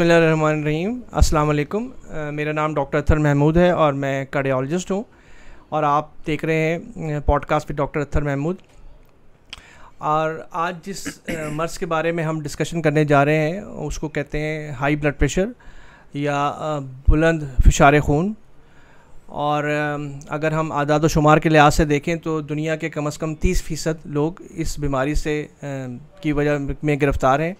रहीम अस्सलाम वालेकुम मेरा नाम डॉक्टर अथर महमूद है और मैं कार्डियोलॉजिस्ट हूँ और आप देख रहे हैं podcast with doctor Athar Mahmood. और आज जिस मर्ज़ के बारे में हम डिस्कशन करने जा रहे हैं, उसको कहते हैं हाई ब्लड प्रेशर या बुलंद फिशार खून। और अगर हम आदाद व शुमार के लिहाज से देखें तो दुनिया के कम अज़ कम तीस फ़ीसद लोग इस बीमारी से की वजह में गिरफ़्तार हैं।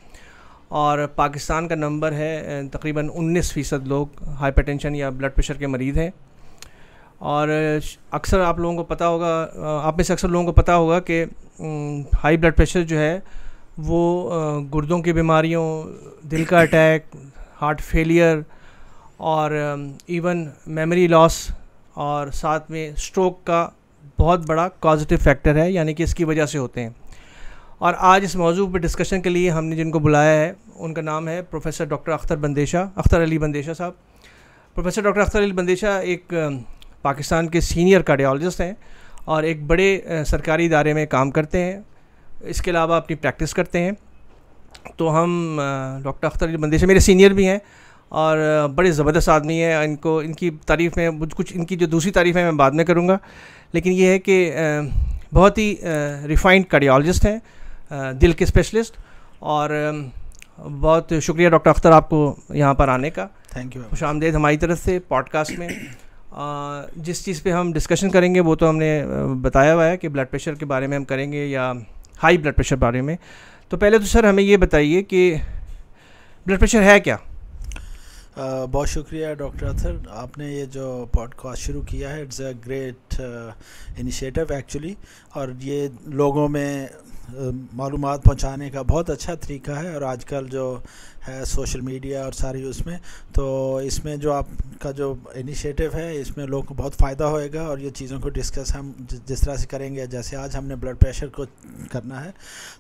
और पाकिस्तान का नंबर है तकरीबन 19 फ़ीसद लोग हाइपरटेंशन या ब्लड प्रेशर के मरीज़ हैं। और अक्सर आप लोगों को पता होगा आप में से अक्सर लोगों को पता होगा कि हाई ब्लड प्रेशर जो है, वो गुर्दों की बीमारियों, दिल का अटैक, हार्ट फेलियर और इवन मेमोरी लॉस और साथ में स्ट्रोक का बहुत बड़ा पॉजिटिव फैक्टर है, यानी कि इसकी वजह से होते हैं। और आज इस मौजू पर डिस्कशन के लिए हमने जिनको बुलाया है, उनका नाम है प्रोफेसर डॉक्टर अख्तर बंदेशा अख्तर अली बंदेशा साहब। प्रोफेसर डॉक्टर अख्तर अली बंदेशा एक पाकिस्तान के सीनियर कार्डियोलॉजिस्ट हैं और एक बड़े सरकारी इदारे में काम करते हैं। इसके अलावा अपनी प्रैक्टिस करते हैं। तो हम डॉक्टर अख्तर अली बंदेशा मेरे सीनियर भी हैं और बड़े ज़बरदस्त आदमी हैं। इनको, इनकी तारीफ़ में कुछ इनकी जो दूसरी तारीफ़ है मैं बाद में करूँगा। लेकिन ये है कि बहुत ही रिफाइंड कार्डियोलॉजिस्ट हैं। दिल के स्पेशलिस्ट और बहुत शुक्रिया डॉक्टर अख्तर आपको यहाँ पर आने का। थैंक यू खुश आमदेद हमारी तरफ़ से पॉडकास्ट में। जिस चीज़ पे हम डिस्कशन करेंगे वो तो हमने बताया हुआ है कि ब्लड प्रेशर के बारे में हम करेंगे या हाई ब्लड प्रेशर बारे में। तो पहले तो सर हमें ये बताइए कि ब्लड प्रेशर है क्या? बहुत शुक्रिया, डॉक्टर अथर। आपने ये जो पॉडकास्ट शुरू किया है it's a great initiative actually और ये लोगों में मालूम पहुँचाने का बहुत अच्छा तरीका है। और आजकल जो सोशल मीडिया और सारी उसमें तो इसमें जो आपका जो इनिशिएटिव है, इसमें लोगों को बहुत फ़ायदा होएगा और ये चीज़ों को डिस्कस हम जिस तरह से करेंगे, जैसे आज हमने ब्लड प्रेशर को करना है।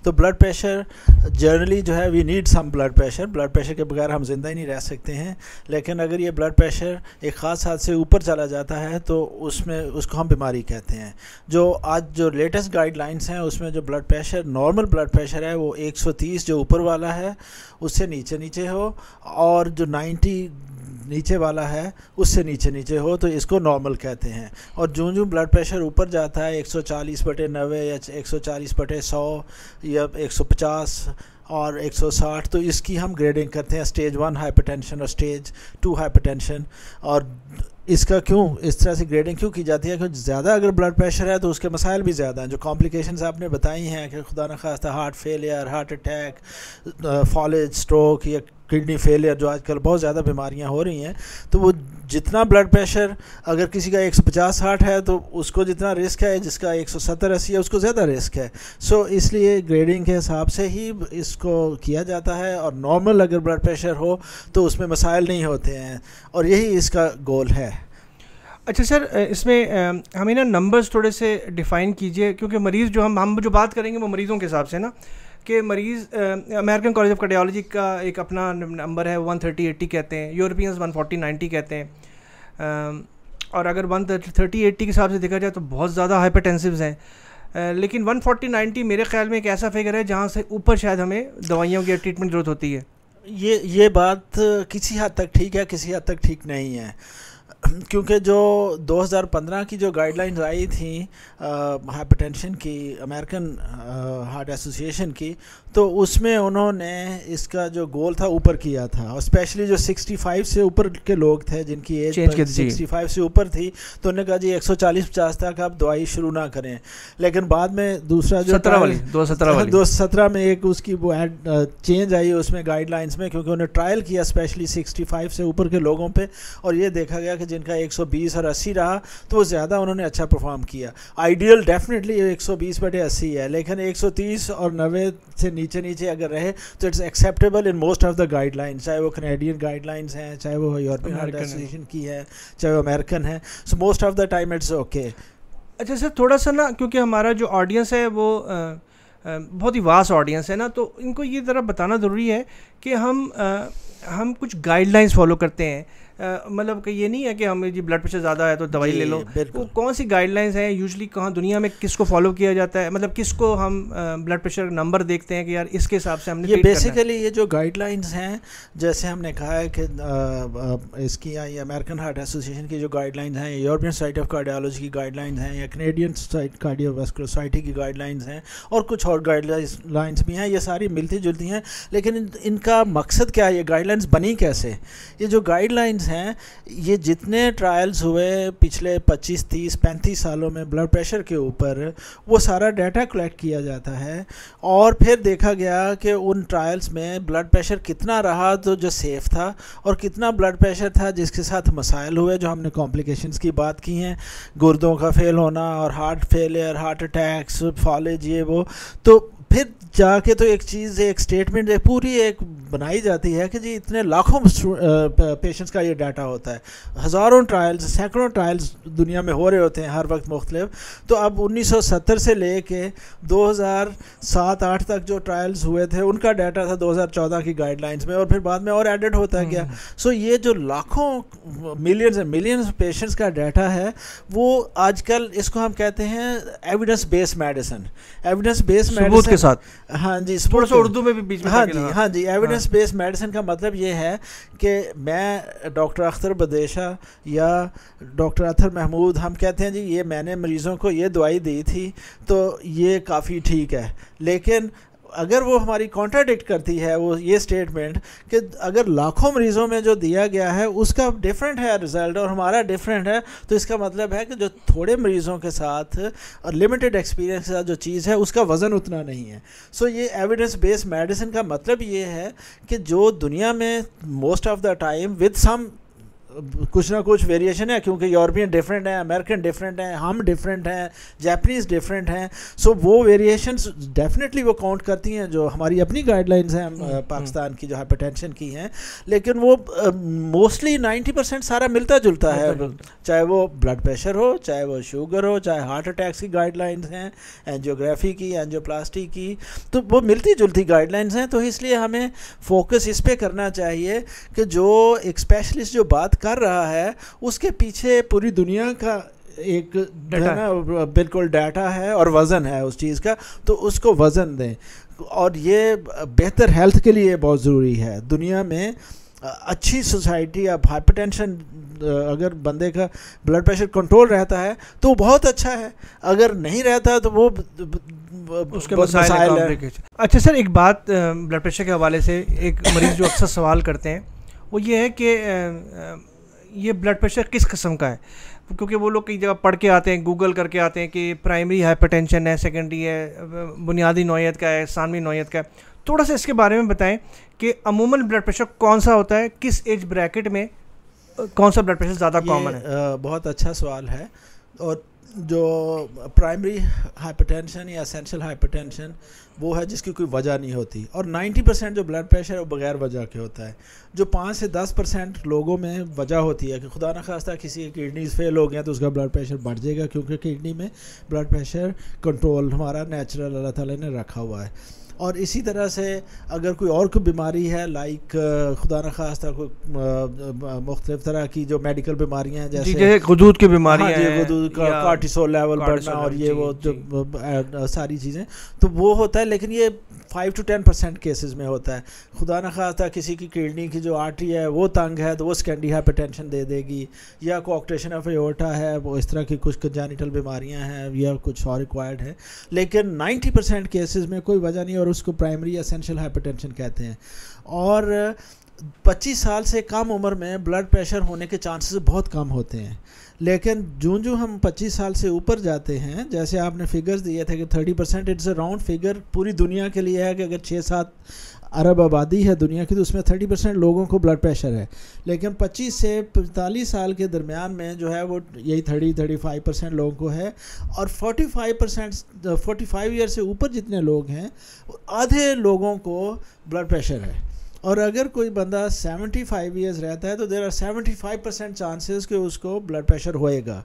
तो ब्लड प्रेशर जनरली जो है we need some blood pressure blood pressure के बगैर हम ज़िंदा ही नहीं रह सकते हैं। लेकिन अगर ये ब्लड प्रेशर एक ख़ास हाथ से ऊपर चला जाता है तो उसमें, उसको हम बीमारी कहते हैं। जो आज जो लेटेस्ट गाइडलाइंस हैं, उसमें जो blood pressure normal blood pressure है, वो 130 जो ऊपर वाला है उससे नीचे नीचे हो, और जो 90 नीचे वाला है, उससे नीचे नीचे हो तो इसको नॉर्मल कहते हैं। और जो जो ब्लड प्रेशर ऊपर जाता है 140 बटे नबे या 140 बटे 100 या 150 और 160 तो इसकी हम ग्रेडिंग करते हैं स्टेज वन हाइपरटेंशन और स्टेज टू हाइपरटेंशन और इसका क्यों, इस तरह से ग्रेडिंग क्यों की जाती है? क्योंकि ज़्यादा अगर ब्लड प्रेशर है तो उसके मसाइल भी ज़्यादा हैं। जो कॉम्प्लिकेशंस आपने बताई हैं कि खुदा न खास्ता हार्ट फेलियर हार्ट अटैक फॉलेज स्ट्रोक या किडनी फेलियर जो आजकल बहुत ज़्यादा बीमारियाँ हो रही हैं तो वो जितना ब्लड प्रेशर अगर किसी का 150 हार्ट है तो उसको जितना रिस्क है जिसका 170 अस्सी है उसको ज़्यादा रिस्क है। सो so, इसलिए ग्रेडिंग के हिसाब से ही इसको किया जाता है और नॉर्मल अगर ब्लड प्रेशर हो तो उसमें मसाइल नहीं होते हैं और यही इसका गोल है। अच्छा सर इसमें हमें ना नंबर्स थोड़े से डिफ़ाइन कीजिए क्योंकि मरीज़ जो हम हम जो बात करेंगे वो मरीज़ों के हिसाब से ना? कि मरीज़ अमेरिकन कॉलेज ऑफ़ कार्डियोलॉजी का एक अपना नंबर है वन थर्टी एट्टी कहते हैं। यूरोपियंस वन फोर्टी नाइन्टी कहते हैं। और अगर वन थर्टी एट्टी के हिसाब से देखा जाए तो बहुत ज़्यादा हाइपरटेंसिव हैं। लेकिन वन फोर्टी नाइन्टी मेरे ख्याल में एक ऐसा फिगर है जहाँ से ऊपर शायद हमें दवाइयों की ट्रीटमेंट ज़रूरत होती है। ये ये बात किसी हद तक ठीक है, किसी हद तक ठीक नहीं है। क्योंकि जो 2015 की जो गाइडलाइंस आई थी हाइपरटेंशन की अमेरिकन हार्ट एसोसिएशन की तो उसमें उन्होंने इसका जो गोल था ऊपर किया था। और स्पेशली जो 65 से ऊपर के लोग थे जिनकी एज सिक्सटी फाइव से ऊपर थी तो उन्होंने कहा जी 140 पचास तक आप दवाई शुरू ना करें। लेकिन बाद में दूसरा जो सत्रह वाली दो सत्रह वाली। दो सत्रह में एक उसकी वो एड चेंज आई उसमें गाइडलाइंस में क्योंकि उन्होंने ट्रायल किया स्पेशली सिक्सटी से ऊपर के लोगों पर और ये देखा गया कि जिनका 120 और 80 रहा तो वो ज़्यादा उन्होंने अच्छा परफॉर्म किया। आइडियल डेफिनेटली 120 बटे 80 है लेकिन 130 और 90 से नीचे नीचे अगर रहे तो it's acceptable in most of the guidelines चाहे वो कनेडियन गाइडलाइंस हैं चाहे वो यूरोपियन एसोसिएशन की है चाहे वो अमेरिकन है so most of the time it's okay अच्छा सर थोड़ा सा ना क्योंकि हमारा जो ऑडियंस है वो आ, बहुत ही वास्ट ऑडियंस है ना तो इनको ये ज़रा बताना ज़रूरी है कि हम आ, हम कुछ गाइडलाइंस फॉलो करते हैं। मतलब कि ये नहीं है कि हमें जी ब्लड प्रेशर ज़्यादा है तो दवाई ले लो। वो कौन सी गाइडलाइंस हैं? यूजली कहाँ दुनिया में किसको फॉलो किया जाता है? मतलब किसको हम ब्लड प्रेशर नंबर देखते हैं कि यार इसके हिसाब से हमने ये बेसिकली ये जो गाइडलाइंस हैं जैसे हमने कहा है कि इसकी या अमेरिकन हार्ट एसोसिएशन की जो गाइडलाइंस हैं यूरोपियन सोसाइटी ऑफ़ कार्डियोलॉजी की गाइडलाइंस हैं या कनेडियन कार्डियोवास्कुलर सोसाइटी की गाइडलाइंस हैं और कुछ और गाइडलाइंस भी हैं ये सारी मिलती जुलती हैं। लेकिन इनका मकसद क्या है? ये गाइडलाइंस बनी कैसे? ये जो गाइडलाइंस हैं। ये जितने ट्रायल्स हुए पिछले 25 30 35 सालों में ब्लड प्रेशर के ऊपर, वो सारा डाटा कलेक्ट किया जाता है। और फिर देखा गया कि उन ट्रायल्स में ब्लड प्रेशर कितना रहा तो जो सेफ़ था और कितना ब्लड प्रेशर था जिसके साथ मसाइल हुए, जो हमने कॉम्प्लिकेशंस की बात की हैं। गुर्दों का फेल होना और हार्ट फेलियर हार्ट अटैक्स फॉलेज ये वो। तो फिर जाके तो एक चीज़ एक स्टेटमेंट एक पूरी एक बनाई जाती है कि जी इतने लाखों पेशेंट्स का ये डाटा होता है। हज़ारों ट्रायल्स सैकड़ों ट्रायल्स दुनिया में हो रहे होते हैं हर वक्त मुख्तलिफ़। तो अब 1970 से ले कर दो हज़ार सात आठ तक जो ट्रायल्स हुए थे उनका डाटा था 2014 की गाइडलाइंस में और फिर बाद में और एडिड होता क्या सो हम्म। ये जो लाखों मिलियंस एंड मिलियंस पेशेंट्स का डाटा है वो आजकल इसको हम कहते हैं evidence based medicine evidence based medicine के साथ। हाँ जी थोड़ा सा उर्दू में भी बीच में हाँ जी हाँ जी एविडेंस बेस्ड मेडिसिन का मतलब ये है कि मैं डॉक्टर अख्तर बदेशा या डॉक्टर अथर महमूद हम कहते हैं जी ये मैंने मरीज़ों को ये दवाई दी थी तो ये काफ़ी ठीक है। लेकिन अगर वो हमारी कॉन्ट्राडिक्ट करती है वो ये स्टेटमेंट कि अगर लाखों मरीज़ों में जो दिया गया है उसका डिफरेंट है रिज़ल्ट और हमारा डिफरेंट है तो इसका मतलब है कि जो थोड़े मरीज़ों के साथ और लिमिटेड एक्सपीरियंस के साथ जो चीज़ है उसका वज़न उतना नहीं है। सो so, ये एविडेंस बेस्ड मेडिसिन का मतलब ये है कि जो दुनिया में most of the time with some कुछ ना कुछ वेरिएशन है क्योंकि यूरोपियन डिफरेंट है अमेरिकन डिफरेंट है हम डिफरेंट हैं जैपनीज़ डिफरेंट हैं। सो वो वेरिएशंस डेफिनेटली वो काउंट करती हैं जो हमारी अपनी गाइडलाइंस हैं हम्म, हम्म। पाकिस्तान की जो हाइपरटेंशन की हैं। लेकिन वो मोस्टली नाइन्टी परसेंट सारा मिलता जुलता है। चाहे वो ब्लड प्रेशर हो चाहे वो शुगर हो चाहे हार्ट अटैक्स की गाइडलाइंस हैं एनजियोग्राफी की एनजियोप्लास्टी की तो वो मिलती जुलती गाइडलाइंस हैं। तो इसलिए हमें फोकस इस पर करना चाहिए कि जो एक स्पेशलिस्ट जो बात कर रहा है उसके पीछे पूरी दुनिया का एक डाटा बिल्कुल डाटा है और वज़न है उस चीज़ का तो उसको वज़न दें। और ये बेहतर हेल्थ के लिए बहुत ज़रूरी है। दुनिया में अच्छी सोसाइटी अब हाइपरटेंशन अगर बंदे का ब्लड प्रेशर कंट्रोल रहता है तो बहुत अच्छा है। अगर नहीं रहता तो वो उसके मसाइल है। अच्छा सर एक बात ब्लड प्रेशर के हवाले से एक मरीज़ जो अक्सर सवाल करते हैं वो ये है कि ये ब्लड प्रेशर किस किस्म का है? क्योंकि वो लोग कई जगह पढ़ के आते हैं गूगल करके आते हैं कि प्राइमरी हाइपरटेंशन है सेकेंडरी है बुनियादी नौीयत का है सानवी नौीयत का है। थोड़ा सा इसके बारे में बताएँ कि अमूमन ब्लड प्रेशर कौन सा होता है किस एज ब्रैकेट में कौन सा ब्लड प्रेशर ज़्यादा कॉमन है? बहुत अच्छा सवाल है और जो प्राइमरी हाइपरटेंशन या असेंशियल हाइपरटेंशन वो है जिसकी कोई वजह नहीं होती। और 90 परसेंट जो ब्लड प्रेशर है वो बगैर वजह के होता है। जो पाँच से दस परसेंट लोगों में वजह होती है कि खुदा न खास्ता किसी की किडनीज फेल हो गया तो उसका ब्लड प्रेशर बढ़ जाएगा क्योंकि किडनी में ब्लड प्रेशर कंट्रोल हमारा नेचुरल अल्लाह ताला ने रखा हुआ है। और इसी तरह से अगर कोई और कोई बीमारी है लाइक खुदा न खास्ता कोई मुख्तलिफ़ तरह की जो मेडिकल बीमारियाँ हैं जैसे गदूद की बीमारी हाँ, गदूद का कार्टिसोल लेवल बढ़ना और ये वो जो। सारी चीज़ें तो वो होता है लेकिन ये five to ten percent cases में होता है। खुदा न खास्ता किसी की किडनी की जो आर्टरी है, वो तंग है तो वो स्कैंडी हाइपरटेंशन दे देगी। या कोऑक्टेशन ऑफ़ एओर्टा है, वो इस तरह की कुछ कंजेनिटल बीमारियाँ हैं, या कुछ और रिक्वायर्ड है। लेकिन 90 परसेंट केसेज में कोई वजह नहीं, और उसको प्राइमरी असेंशियल हाइपरटेंशन कहते हैं। और 25 साल से कम उम्र में ब्लड प्रेशर होने के चांसेस बहुत कम होते हैं। लेकिन जो जो हम 25 साल से ऊपर जाते हैं, जैसे आपने फिगर्स दिए थे कि 30 percent it's a round figure पूरी दुनिया के लिए है कि अगर छः सात अरब आबादी है दुनिया की तो उसमें 30 परसेंट लोगों को ब्लड प्रेशर है। लेकिन 25 से पैंतालीस साल के दरमियान में जो है वो यही थर्टी थर्टी फाइव परसेंट लोगों को है। और 45 परसेंट फोर्टी फाइव ईयर से ऊपर जितने लोग हैं, आधे लोगों को ब्लड प्रेशर है। और अगर कोई बंदा 75 फाइव ईयर्स रहता है तो देर आर 75 परसेंट चांसेस कि उसको ब्लड प्रेशर होएगा।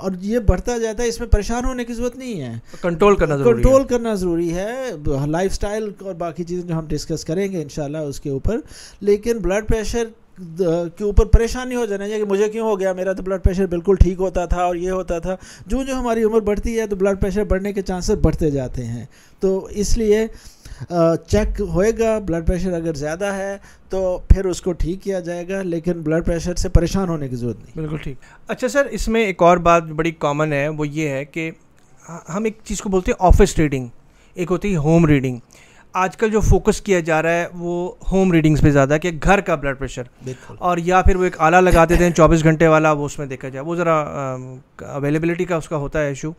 और ये बढ़ता जाता है इसमें परेशान होने की ज़रूरत नहीं है। कंट्रोल करना कंट्रोल करना ज़रूरी है लाइफ और बाकी चीज़ें जो हम डिस्कस करेंगे इन उसके ऊपर। लेकिन ब्लड प्रेशर के ऊपर परेशानी हो जाना चाहिए कि मुझे क्यों हो गया? मेरा तो ब्लड प्रेशर बिल्कुल ठीक होता था और ये होता था। जो जो हमारी उम्र बढ़ती है तो ब्लड प्रेशर बढ़ने के चांसेस बढ़ते जाते हैं। तो इसलिए चेक होएगा ब्लड प्रेशर अगर ज़्यादा है तो फिर उसको ठीक किया जाएगा लेकिन ब्लड प्रेशर से परेशान होने की ज़रूरत नहीं। बिल्कुल ठीक। अच्छा सर इसमें एक और बात बड़ी कॉमन है वो ये है कि हम एक चीज़ को बोलते हैं ऑफ़िस रीडिंग एक होती है होम रीडिंग आजकल जो फोकस किया जा रहा है वो होम रीडिंग्स पे ज़्यादा कि घर का ब्लड प्रेशर और या फिर वो एक आला लगा देते हैं चौबीस घंटे वाला वो उसमें देखा जाए। वो ज़रा अवेलेबिलिटी का उसका होता है इशू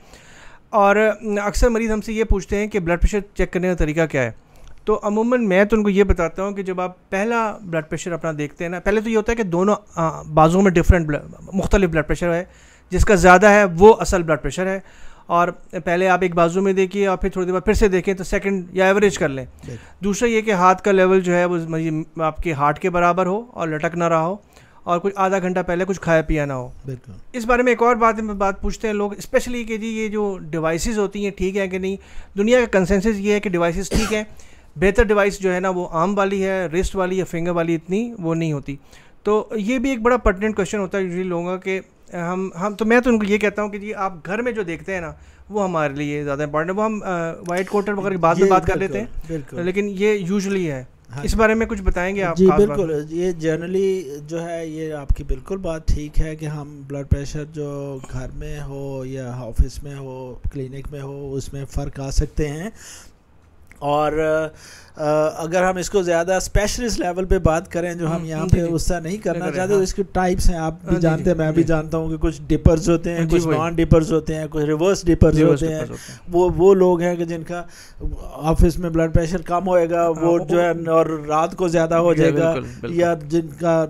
और अक्सर मरीज़ हमसे ये पूछते हैं कि ब्लड प्रेशर चेक करने का तरीका क्या है। तो अमूमन मैं तो उनको ये बताता हूँ कि जब आप पहला ब्लड प्रेशर अपना देखते हैं ना पहले तो ये होता है कि दोनों बाजुओं में डिफरेंट मुख्तलिफ़ ब्लड प्रेशर है जिसका ज़्यादा है वो असल ब्लड प्रेशर है। और पहले आप एक बाजू में देखिए और फिर थोड़ी देर बाद फिर से देखें तो सेकंड या एवरेज कर लें। दूसरा ये कि हाथ का लेवल जो है वो आपके हार्ट के बराबर हो और लटक ना रहा हो। और कुछ आधा घंटा पहले कुछ खाया पिया ना हो। बिल्कुल। इस बारे में एक और बात में बात पूछते हैं लोग स्पेशली कि जी ये जो डिवाइसेस होती हैं ठीक है कि नहीं? दुनिया का कंसेंसस ये है कि डिवाइसेस ठीक है बेहतर डिवाइस जो है ना वो आम वाली है रिस्ट वाली या फिंगर वाली इतनी वो नहीं होती। तो ये भी एक बड़ा पर्टिनेंट क्वेश्चन होता है यूजली लोगों का कि हम हम तो मैं तो उनको ये कहता हूँ कि जी आप घर में जो देखते हैं ना वो हमारे लिए ज़्यादा इंपॉर्टेंट है। वो हम वाइट कोटर वगैरह बाद में बात कर लेते हैं लेकिन ये यूजली है। हाँ इस बारे में कुछ बताएँगे आप जी बिल्कुल। ये जनरली जो है ये आपकी बिल्कुल बात ठीक है कि हम ब्लड प्रेशर जो घर में हो या ऑफ़िस में हो क्लिनिक में हो उसमें फ़र्क आ सकते हैं। और अगर हम इसको ज़्यादा स्पेशलिस्ट लेवल पे बात करें जो हम हम्म, यहाँ पे उससे नहीं करना चाहते तो हाँ। इसके टाइप्स हैं आप भी हाँ, जानते हैं मैं भी जानता हूँ कि कुछ डिपर्स होते हैं कुछ नॉन डिपर्स होते हैं कुछ रिवर्स डिपर्स होते हैं। वो वो लोग हैं कि जिनका ऑफ़िस में ब्लड प्रेशर कम होएगा हाँ, वो जो है और रात को ज़्यादा हो जाएगा या जिनका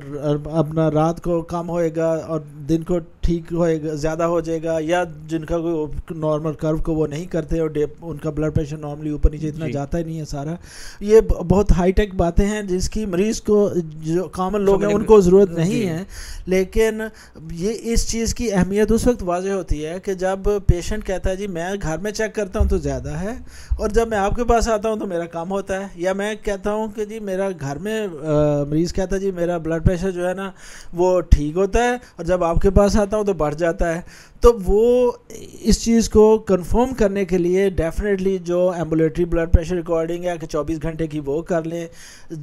अपना रात को कम होएगा और दिन को ठीक होएगा ज़्यादा हो जाएगा या जिनका कोई नॉर्मल कर्व को वो नहीं करते और उनका ब्लड प्रेशर नॉर्मली ऊपर नीचे इतना जाता ही नहीं है सारा। ये बहुत हाईटेक बातें हैं जिसकी मरीज़ को जो कॉमन लोग हैं उनको ज़रूरत नहीं है। लेकिन ये इस चीज़ की अहमियत उस वक्त वाज होती है कि जब पेशेंट कहता है जी मैं घर में चेक करता हूँ तो ज़्यादा है और जब मैं आपके पास आता हूँ तो मेरा काम होता है। या मैं कहता हूँ कि जी मेरा घर में मरीज़ कहता है जी मेरा ब्लड प्रेशर जो है ना वो ठीक होता है और जब आपके पास आता हूँ तो बढ़ जाता है। तो वो इस चीज़ को कंफर्म करने के लिए डेफिनेटली जो एम्बुलेटरी ब्लड प्रेशर रिकॉर्डिंग है कि 24 घंटे की वो कर लें,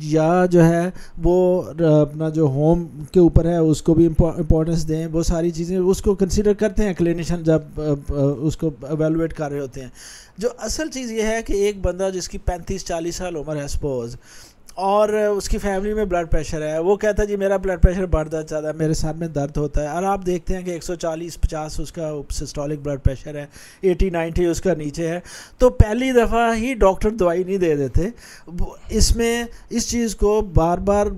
या जो है वो अपना जो होम के ऊपर है, उसको भी इम्पोर्टेंस दें, वो सारी चीज़ें उसको कंसिडर करते हैं क्लिनिशन जब उसको एवेलुएट कर रहे होते हैं। जो असल चीज़ ये है कि एक बंदा जिसकी पैंतीस चालीस साल उम्र है सपोज़ और उसकी फैमिली में ब्लड प्रेशर है। वो कहता है, जी, मेरा ब्लड प्रेशर बढ़ता जाता है मेरे साथ में दर्द होता है। और आप देखते हैं कि 140 50 उसका सिस्टोलिक ब्लड प्रेशर है 80 90 उसका नीचे है। तो पहली दफ़ा ही डॉक्टर दवाई नहीं दे देते। इसमें, इस चीज़ को बार बार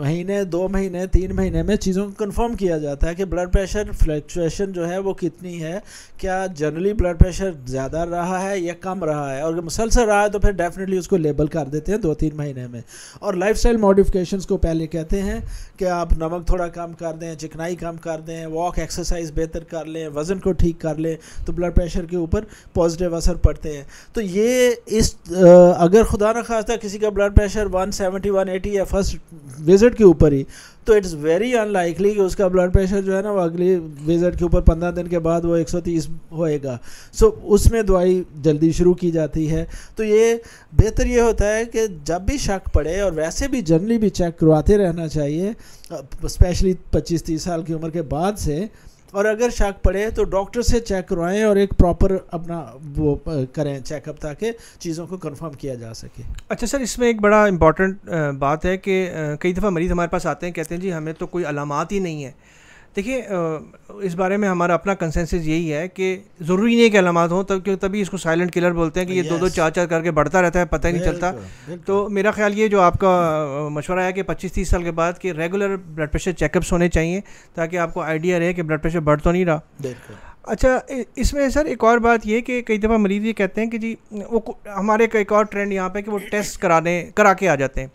महीने, दो महीने, तीन महीने में चीज़ों को कन्फर्म किया जाता है कि ब्लड प्रेशर फ्लक्चुएशन जो है वो कितनी है। क्या जनरली ब्लड प्रेशर ज़्यादा रहा है या कम रहा है? और मुसलसल रहा है तो फिर डेफिनेटली उसको लेबल कर देते हैं दो तीन महीने में। और और लाइफस्टाइल मॉडिफिकेशंस को पहले कहते हैं कि आप नमक थोड़ा कम कर दें, चिकनाई कम कर दें वॉक एक्सरसाइज बेहतर कर लें, वज़न को ठीक कर लें तो ब्लड प्रेशर के ऊपर पॉजिटिव असर पड़ते हैं। तो ये इस अगर खुदा न खास्ता किसी का ब्लड प्रेशर 170 180 या फ़र्स्ट विज़िट के ऊपर ही तो इट्स वेरी अनलाइकली कि उसका ब्लड प्रेशर जो है ना वो अगली विज़िट के ऊपर पंद्रह दिन के बाद वो 130 होएगा। सो so, उसमें दवाई जल्दी शुरू की जाती है। तो ये बेहतर ये होता है कि जब भी शक पड़े और वैसे भी जनरली भी चेक करवाते रहना चाहिए स्पेशली पच्चीस तीस साल की उम्र के बाद से और अगर शक पड़े तो डॉक्टर से चेक करवाएँ और एक प्रॉपर अपना वो करें चेकअप ताकि चीज़ों को कंफर्म किया जा सके। अच्छा सर, इसमें एक बड़ा इंपॉर्टेंट बात है कि कई दफ़ा मरीज़ हमारे पास आते हैं, कहते हैं, जी, हमें तो कोई अलामत ही नहीं है। देखिए इस बारे में हमारा अपना कंसेंसस यही है कि ज़रूरी नहीं है कि अलामत हो तब क्योंकि तभी इसको साइलेंट किलर बोलते हैं कि ये दो दो चार चार करके बढ़ता रहता है पता ही नहीं चलता। तो मेरा ख्याल ये जो आपका मशवरा है कि पच्चीस तीस साल के बाद कि रेगुलर ब्लड प्रेशर चेकअप्स होने चाहिए ताकि आपको आइडिया रहे कि ब्लड प्रेशर बढ़ तो नहीं रहा। अच्छा इसमें सर एक और बात ये कि कई दफ़ा मरीज़ ये कहते हैं कि जी वो हमारे एक और ट्रेंड यहाँ पे कि वो टेस्ट कराने करा के आ जाते हैं।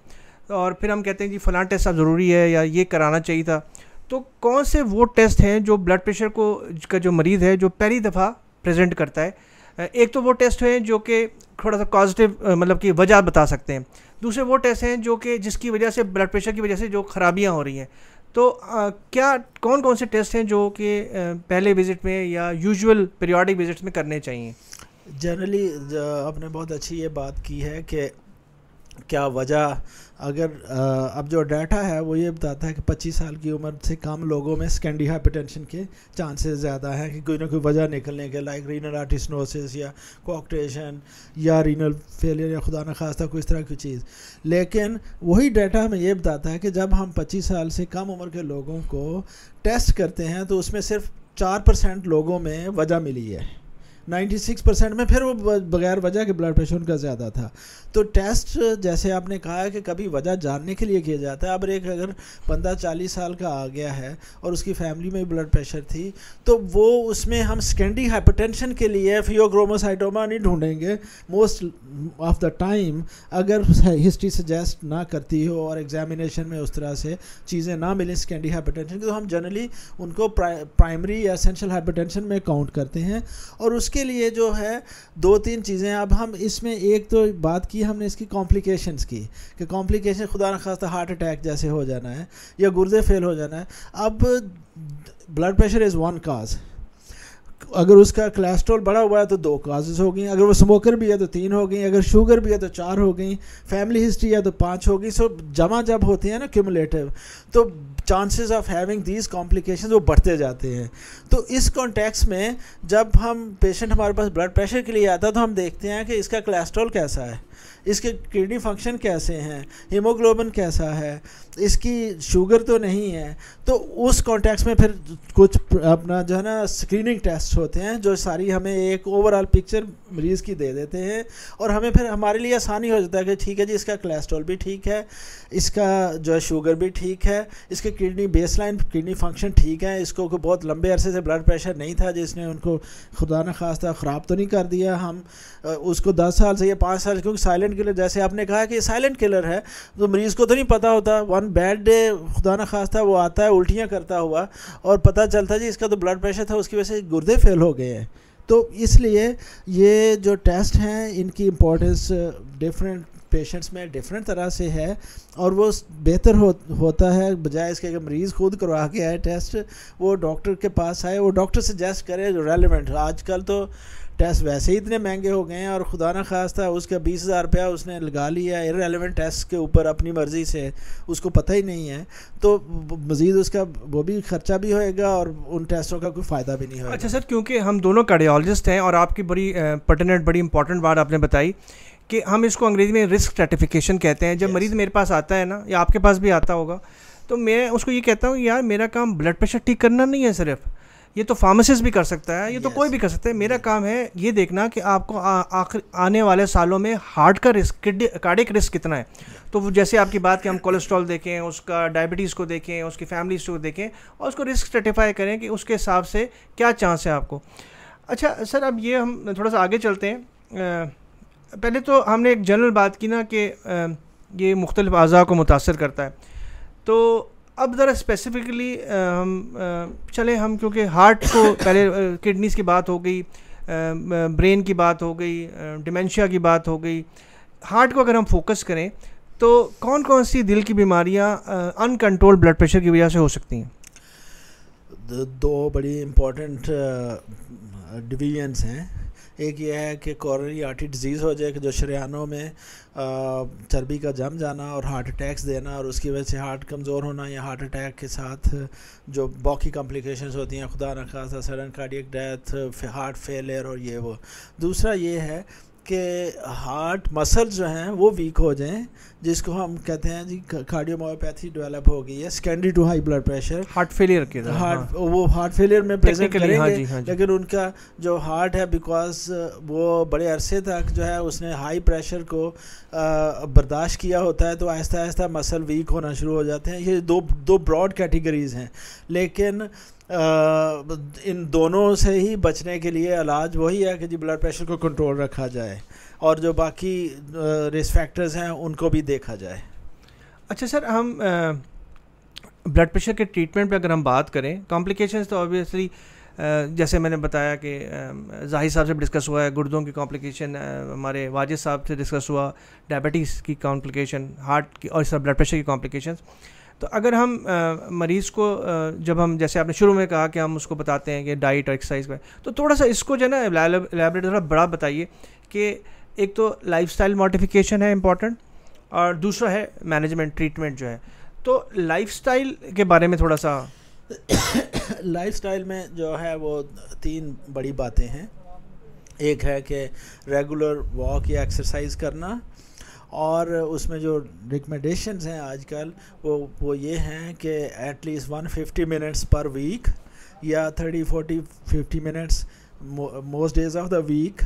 और फिर हम कहते हैं जी फ़लाँ टेस्ट अब ज़रूरी है या ये कराना चाहिए था। तो कौन से वो टेस्ट हैं जो ब्लड प्रेशर को का जो मरीज़ है जो पहली दफ़ा प्रेजेंट करता है? एक तो वो टेस्ट हैं जो कि थोड़ा सा पॉजिटिव मतलब कि वजह बता सकते हैं। दूसरे वो टेस्ट हैं जो कि जिसकी वजह से ब्लड प्रेशर की वजह से जो खराबियाँ हो रही हैं। तो आ, क्या कौन कौन से टेस्ट हैं जो कि पहले विज़िट में या यूजुअल पीरियोडिक विजिट्स में करने चाहिए? जनरली आपने बहुत अच्छी ये बात की है कि क्या वजह अगर अब जो डाटा है वो ये बताता है कि 25 साल की उम्र से कम लोगों में स्कैंडी हाइपरटेंशन के चांसेस ज़्यादा हैं कि कोई ना कोई वजह निकलने के लाइक रीनल आर्टिसनोसिस या कोक्टेशन या रीनल फेलियर या खुदा न खास्ता कोई इस तरह की चीज़। लेकिन वही डाटा हमें ये बताता है कि जब हम 25 साल से कम उम्र के लोगों को टेस्ट करते हैं तो उसमें सिर्फ़ चार परसेंट लोगों में वजह मिली है। 96 परसेंट में फिर वो बगैर वजह के ब्लड प्रेशर उनका ज़्यादा था। तो टेस्ट जैसे आपने कहा कि कभी वजह जानने के लिए किया जाता है। अब एक अगर बंदा चालीस साल का आ गया है और उसकी फैमिली में ब्लड प्रेशर थी तो वो उसमें हम स्केंडी हाइपरटेंशन के लिए फियोग्रोमोसाइटोमा नहीं ढूंढेंगे। मोस्ट ऑफ़ द टाइम अगर हिस्ट्री सजेस्ट ना करती हो और एग्जामिनेशन में उस तरह से चीज़ें ना मिलें स्केंडी हाइपरटेंशन की तो हम जनरली उनको प्राइमरी या एसेंशियल हाइपरटेंशन में काउंट करते हैं। और उसके लिए जो है, दो तीन चीज़ें अब हम इसमें एक तो बात की हमने इसकी कॉम्प्लिकेशंस की, कि कॉम्प्लिकेशन खुदा न खास्ता हार्ट अटैक जैसे हो जाना है, या गुर्दे फेल हो जाना है। अब blood pressure is one cause अगर उसका कोलेस्ट्रॉल बढ़ा हुआ है तो दो काजेज हो गई, अगर वो स्मोकर भी है तो तीन हो गई, अगर शुगर भी है तो चार हो गई फैमिली हिस्ट्री है तो पाँच हो गई सो जमा जब होती है ना क्यूमुलेटिव तो chances of having these complication वो बढ़ते जाते हैं। तो इस कॉन्टेक्स में जब हम पेशेंट हमारे पास ब्लड प्रेशर के लिए आता है तो हम देखते हैं कि इसका कोलेस्ट्रॉल कैसा है। इसके किडनी फ़ंक्शन कैसे हैं? हीमोग्लोबिन कैसा है? इसकी शुगर तो नहीं है। तो उस कॉन्टेक्स में फिर कुछ अपना जो है ना स्क्रीनिंग टेस्ट होते हैं, जो सारी हमें एक ओवरऑल पिक्चर मरीज़ की दे देते हैं। और हमें फिर हमारे लिए आसानी हो जाता है कि ठीक है जी, इसका कोलेस्ट्रॉल भी ठीक है, इसका जो है शुगर भी ठीक है, इसके kidney base line kidney function ठीक है, इसको बहुत लंबे अरसे से ब्लड प्रेशर नहीं था जिसने उनको खुदा न खास्ता ख़राब तो नहीं कर दिया हम। उसको दस साल से या पाँच साल क्योंकि साइलेंट किलर जैसे आपने कहा कि साइलेंट किलर है तो मरीज़ को तो नहीं पता होता। वन बैड डे खुदा न खास्ता, वो आता है, उल्टियाँ करता हुआ, और पता चलता जी इसका तो ब्लड प्रेशर था, उसकी वजह से गुर्दे फेल हो गए हैं। तो इसलिए ये जो टेस्ट हैं, इनकी इम्पोर्टेंस डिफरेंट पेशेंट्स में डिफरेंट तरह से है, और वो बेहतर हो, होता है, बजाय इसके कि मरीज़ खुद करवा के आए टेस्ट वो डॉक्टर के पास आए, वो डॉक्टर सजेस्ट करे, जो रेलिवेंट आजकल तो टेस्ट वैसे ही इतने महँगे हो गए हैं और खुदा ना खास था उसका बीस हज़ार रुपया उसने लगा लिया इरेलीवेंट टेस्ट के ऊपर अपनी मर्ज़ी से उसको पता ही नहीं है। तो मज़ीद उसका वो भी ख़र्चा भी होएगा और उन टेस्टों का कोई फ़ायदा भी नहीं होगा अच्छा सर क्योंकि हम दोनों कार्डियोलॉजिस्ट हैं और आपकी बड़ी पर्टनेट बड़ी इंपॉर्टेंट बात आपने बताई कि हम इसको अंग्रेज़ी में रिस्क स्ट्रेटिफिकेशन कहते हैं। जब yes. मरीज़ मेरे पास आता है ना या आपके पास भी आता होगा तो मैं उसको ये कहता हूँ यार मेरा काम ब्लड प्रेशर ठीक करना नहीं है सिर्फ़ ये तो फार्मासिस्ट भी कर सकता है ये तो yes. तो कोई भी कर सकता है। मेरा काम है ये देखना कि आपको आखिर आने वाले सालों में हार्ट का रिस्क कार्डिक रिस्क कितना है। तो जैसे आपकी बात कि हम कोलेस्ट्रॉल देखें उसका डायबिटीज़ को देखें उसकी फैमिली को देखें और उसको रिस्क सर्टिफाई करें कि उसके हिसाब से क्या चांस है आपको। अच्छा सर अब ये हम थोड़ा सा आगे चलते हैं। पहले तो हमने एक जनरल बात की ना कि ये मुख्तलिफ़ अज़ा को मुतासर करता है। तो अब ज़रा स्पेसिफिकली हम चले हम क्योंकि हार्ट को पहले किडनीज़ की बात हो गई ब्रेन की बात हो गई डिमेंशिया की बात हो गई। हार्ट को अगर हम फोकस करें तो कौन कौन सी दिल की बीमारियाँ अनकंट्रोल ब्लड प्रेशर की वजह से हो सकती हैं? दो बड़ी इम्पोर्टेंट डिवीजन्स हैं। एक ये है कि कॉरोनरी आर्टरी डिज़ीज़ हो जाए, कि जो शरियानों में चर्बी का जम जाना और हार्ट अटैक्स देना और उसकी वजह से हार्ट कमज़ोर होना या हार्ट अटैक के साथ जो बाकी कॉम्प्लिकेशंस होती हैं, खुदा न खासा sudden cardiac death heart failure और ये वो। दूसरा ये है कि हार्ट मसल जो हैं वो वीक हो जाएँ जिसको हम कहते हैं जी कार्डियोमायोपैथी डेवलप हो गई है secondary to high blood pressure heart failure के हार्ट हाँ। वो हार्ट फेलियर में प्रेजेंट करेंगे हाँ जी, हाँ जी. लेकिन उनका जो हार्ट है बिकॉज़ वो बड़े अरसे तक जो है उसने हाई प्रेशर को बर्दाश्त किया होता है तो आहिस्ता आहिस्ता मसल वीक होना शुरू हो जाते हैं ये दो दो ब्रॉड कैटेगरीज हैं लेकिन इन दोनों से ही बचने के लिए इलाज वही है कि जी ब्लड प्रेशर को कंट्रोल रखा जाए और जो बाकी रिस्क फैक्टर्स हैं, उनको भी देखा जाए। अच्छा सर, हम ब्लड प्रेशर के ट्रीटमेंट पे अगर हम बात करें कॉम्प्लिकेशंस तो ऑब्वियसली जैसे मैंने बताया कि ज़ाहिर साहब से डिस्कस हुआ है, गुर्दों की कॉम्प्लिकेशन हमारे वाजिद साहब से डिस्कस हुआ डायबिटीज़ की कॉम्प्लिकेशन हार्ट की, और इस ब्लड प्रेशर की कॉम्प्लिकेशन तो अगर हम मरीज़ को जब हम, जैसे आपने शुरू में कहा कि हम उसको बताते हैं कि डाइट और एक्सरसाइज में तो थोड़ा सा इसको जो है ना एलेबरेट थोड़ा बड़ा बताइए कि एक तो लाइफस्टाइल मॉडिफिकेशन है इंपॉर्टेंट और दूसरा है मैनेजमेंट ट्रीटमेंट जो है। तो लाइफस्टाइल के बारे में थोड़ा सा। लाइफस्टाइल में जो है वो तीन बड़ी बातें हैं। एक है कि रेगुलर वॉक या एक्सरसाइज करना और उसमें जो रिकमेंडेशंस हैं आजकल वो वो ये हैं कि एटलीस्ट 150 मिनट्स पर वीक या 30 40 50 minutes most days of the week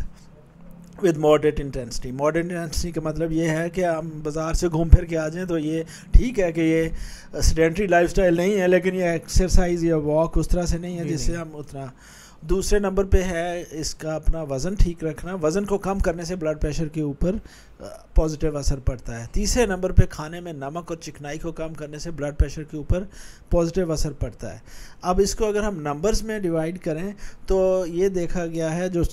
with moderate intensity moderate intensity का मतलब ये है कि हम बाज़ार से घूम फिर के आ जाएँ तो ये ठीक है कि ये सेडेंट्री लाइफस्टाइल नहीं है लेकिन ये एक्सरसाइज या वॉक उस तरह से नहीं है जिससे हम उतना दूसरे नंबर पे है इसका अपना वज़न ठीक रखना। वज़न को कम करने से ब्लड प्रेशर के ऊपर पॉजिटिव असर पड़ता है। तीसरे नंबर पे खाने में नमक और चिकनाई को कम करने से ब्लड प्रेशर के ऊपर पॉजिटिव असर पड़ता है। अब इसको अगर हम नंबर्स में डिवाइड करें तो ये देखा गया है जो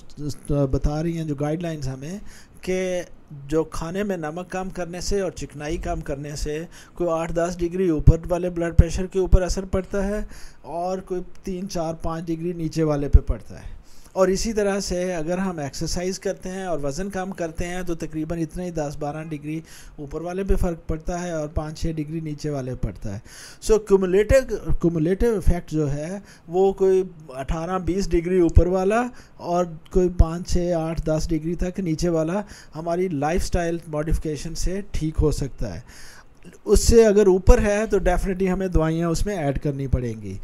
बता रही हैं जो गाइडलाइंस हमें कि जो खाने में नमक कम करने से और चिकनाई कम करने से कोई आठ दस डिग्री ऊपर वाले ब्लड प्रेशर के ऊपर असर पड़ता है और कोई तीन, चार, पाँच डिग्री नीचे वाले पे पड़ता है। और इसी तरह से अगर हम एक्सरसाइज करते हैं और वज़न कम करते हैं तो तकरीबन इतना ही दस बारह डिग्री ऊपर वाले पे फ़र्क पड़ता है और पाँच छः डिग्री नीचे वाले पड़ता है। सो कुमुलेटिव कुमुलेटिव इफ़ेक्ट जो है, वो कोई अठारह बीस डिग्री ऊपर वाला और कोई पाँच छः आठ दस डिग्री तक नीचे वाला हमारी लाइफ स्टाइल मॉडिफिकेशन से ठीक हो सकता है। उससे अगर ऊपर है तो डेफिनेटली हमें दवाइयाँ उसमें ऐड करनी पड़ेंगी।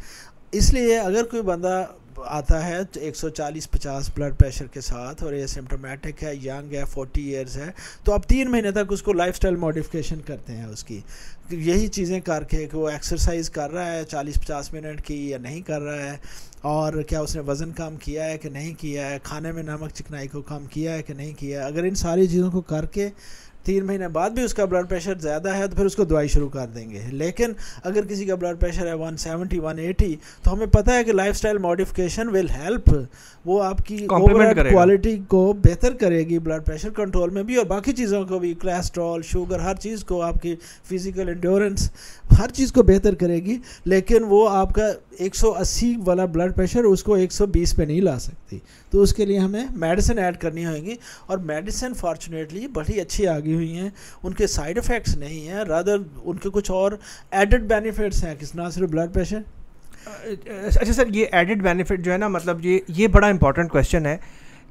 इसलिए अगर कोई बंदा आता है तो 140-50 ब्लड प्रेशर के साथ और ये सिम्टोमेटिक है यंग है 40 इयर्स है। तो आप तीन महीने तक उसको लाइफस्टाइल मॉडिफिकेशन करते हैं उसकी। यही चीज़ें करके कि वो एक्सरसाइज कर रहा है 40-50 मिनट की या नहीं कर रहा है। और क्या उसने वज़न कम किया है कि नहीं किया है? खाने में नमक चिकनाई को कम किया है कि नहीं किया है? अगर इन सारी चीज़ों को करके तीन महीने बाद भी उसका ब्लड प्रेशर ज़्यादा है तो फिर उसको दवाई शुरू कर देंगे। लेकिन अगर किसी का ब्लड प्रेशर है 170 180 तो हमें पता है कि लाइफस्टाइल मॉडिफिकेशन विल हेल्प वो आपकी क्वालिटी को बेहतर करेगी ब्लड प्रेशर कंट्रोल में भी और बाकी चीज़ों को भी। कोलेस्ट्रॉल शुगर हर चीज़ को आपकी फ़िज़िकल इंड्योरेंस हर चीज़ को बेहतर करेगी लेकिन वो आपका 180 वाला ब्लड प्रेशर उसको 120 पे नहीं ला सकती। तो उसके लिए हमें मेडिसिन ऐड करनी होगी और मेडिसिन फॉर्चुनेटली बड़ी अच्छी आ गई हुई हैं। उनके साइड इफ़ेक्ट्स नहीं हैं रादर उनके कुछ और एडेड बेनिफिट्स हैं। किस ना सिर्फ़ ब्लड प्रेशर अच्छा सर ये एडिड बेनिफिट जो है ना मतलब ये ये बड़ा इंपॉर्टेंट क्वेश्चन है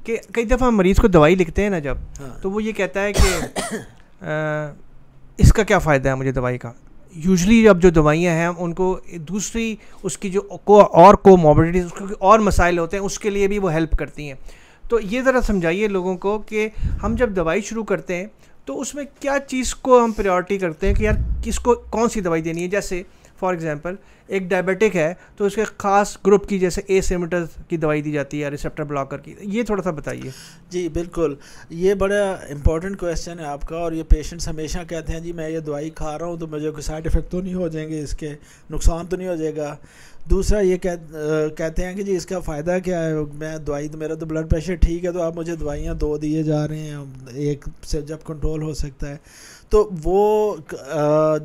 कि कई दफ़ा हम मरीज़ को दवाई लिखते हैं ना जब हाँ। तो वो ये कहता है कि आ, इसका क्या फ़ायदा है मुझे दवाई का? यूजली अब जो दवाइयाँ हैं उनको दूसरी उसकी जो को और को मोबिलिटीज उसके और मसाइल होते हैं उसके लिए भी वो हेल्प करती हैं। तो ये ज़रा समझाइए लोगों को कि हम जब दवाई शुरू करते हैं तो उसमें क्या चीज़ को हम प्रायोरिटी करते हैं कि यार किसको, कौन सी दवाई देनी है? जैसे फॉर एग्ज़ाम्पल एक डायबिटिक है तो उसके ख़ास ग्रुप की जैसे ए सेमीटर की दवाई दी जाती है रिसेप्टर ब्लॉकर की। ये थोड़ा सा बताइए। जी, बिल्कुल। ये बड़ा इंपॉर्टेंट क्वेश्चन है आपका और ये पेशेंट्स हमेशा कहते हैं, जी, मैं ये दवाई खा रहा हूँ तो मुझे कोई साइड इफ़ेक्ट तो नहीं हो जाएँगे, इसके नुकसान तो नहीं हो जाएगा। दूसरा ये कह कहते हैं कि जी, इसका फ़ायदा क्या है? मैं दवाई तो मेरा तो ब्लड प्रेशर ठीक है तो आप मुझे दवाइयाँ दो दिए जा रहे हैं। एक से जब कंट्रोल हो सकता है। तो वो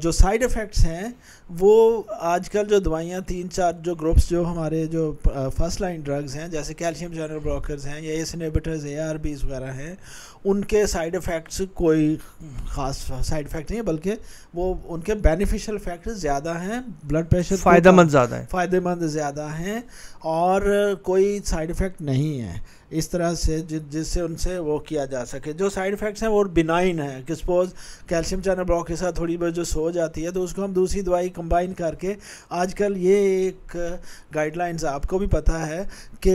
जो साइड इफ़ेक्ट्स हैं वो आजकल जो दवाइयाँ तीन चार जो ग्रुप्स जो हमारे जो फ़र्स्ट लाइन ड्रग्स हैं जैसे कैल्शियम चैनल ब्रोकर्स हैं या S inhibitors A R Bs वगैरह हैं उनके साइड इफ़ेक्ट्स कोई ख़ास साइड इफ़ेक्ट नहीं है बल्कि वो उनके बेनिफिशियल इफ़ेक्ट ज़्यादा हैं ब्लड प्रेशर फ़ायदेमंद ज़्यादा है। फ़ायदेमंद ज़्यादा हैं और कोई साइड इफ़ेक्ट नहीं है। इस तरह से जि, जिससे उनसे वो किया जा सके। जो साइड इफ़ेक्ट्स हैं वो बिनाइन है कि सपोज़ कैल्शियम चैनल ब्लॉक के साथ थोड़ी बहुत जो सो जाती है तो उसको हम दूसरी दवाई कंबाइन करके आजकल ये एक गाइडलाइंस आपको भी पता है कि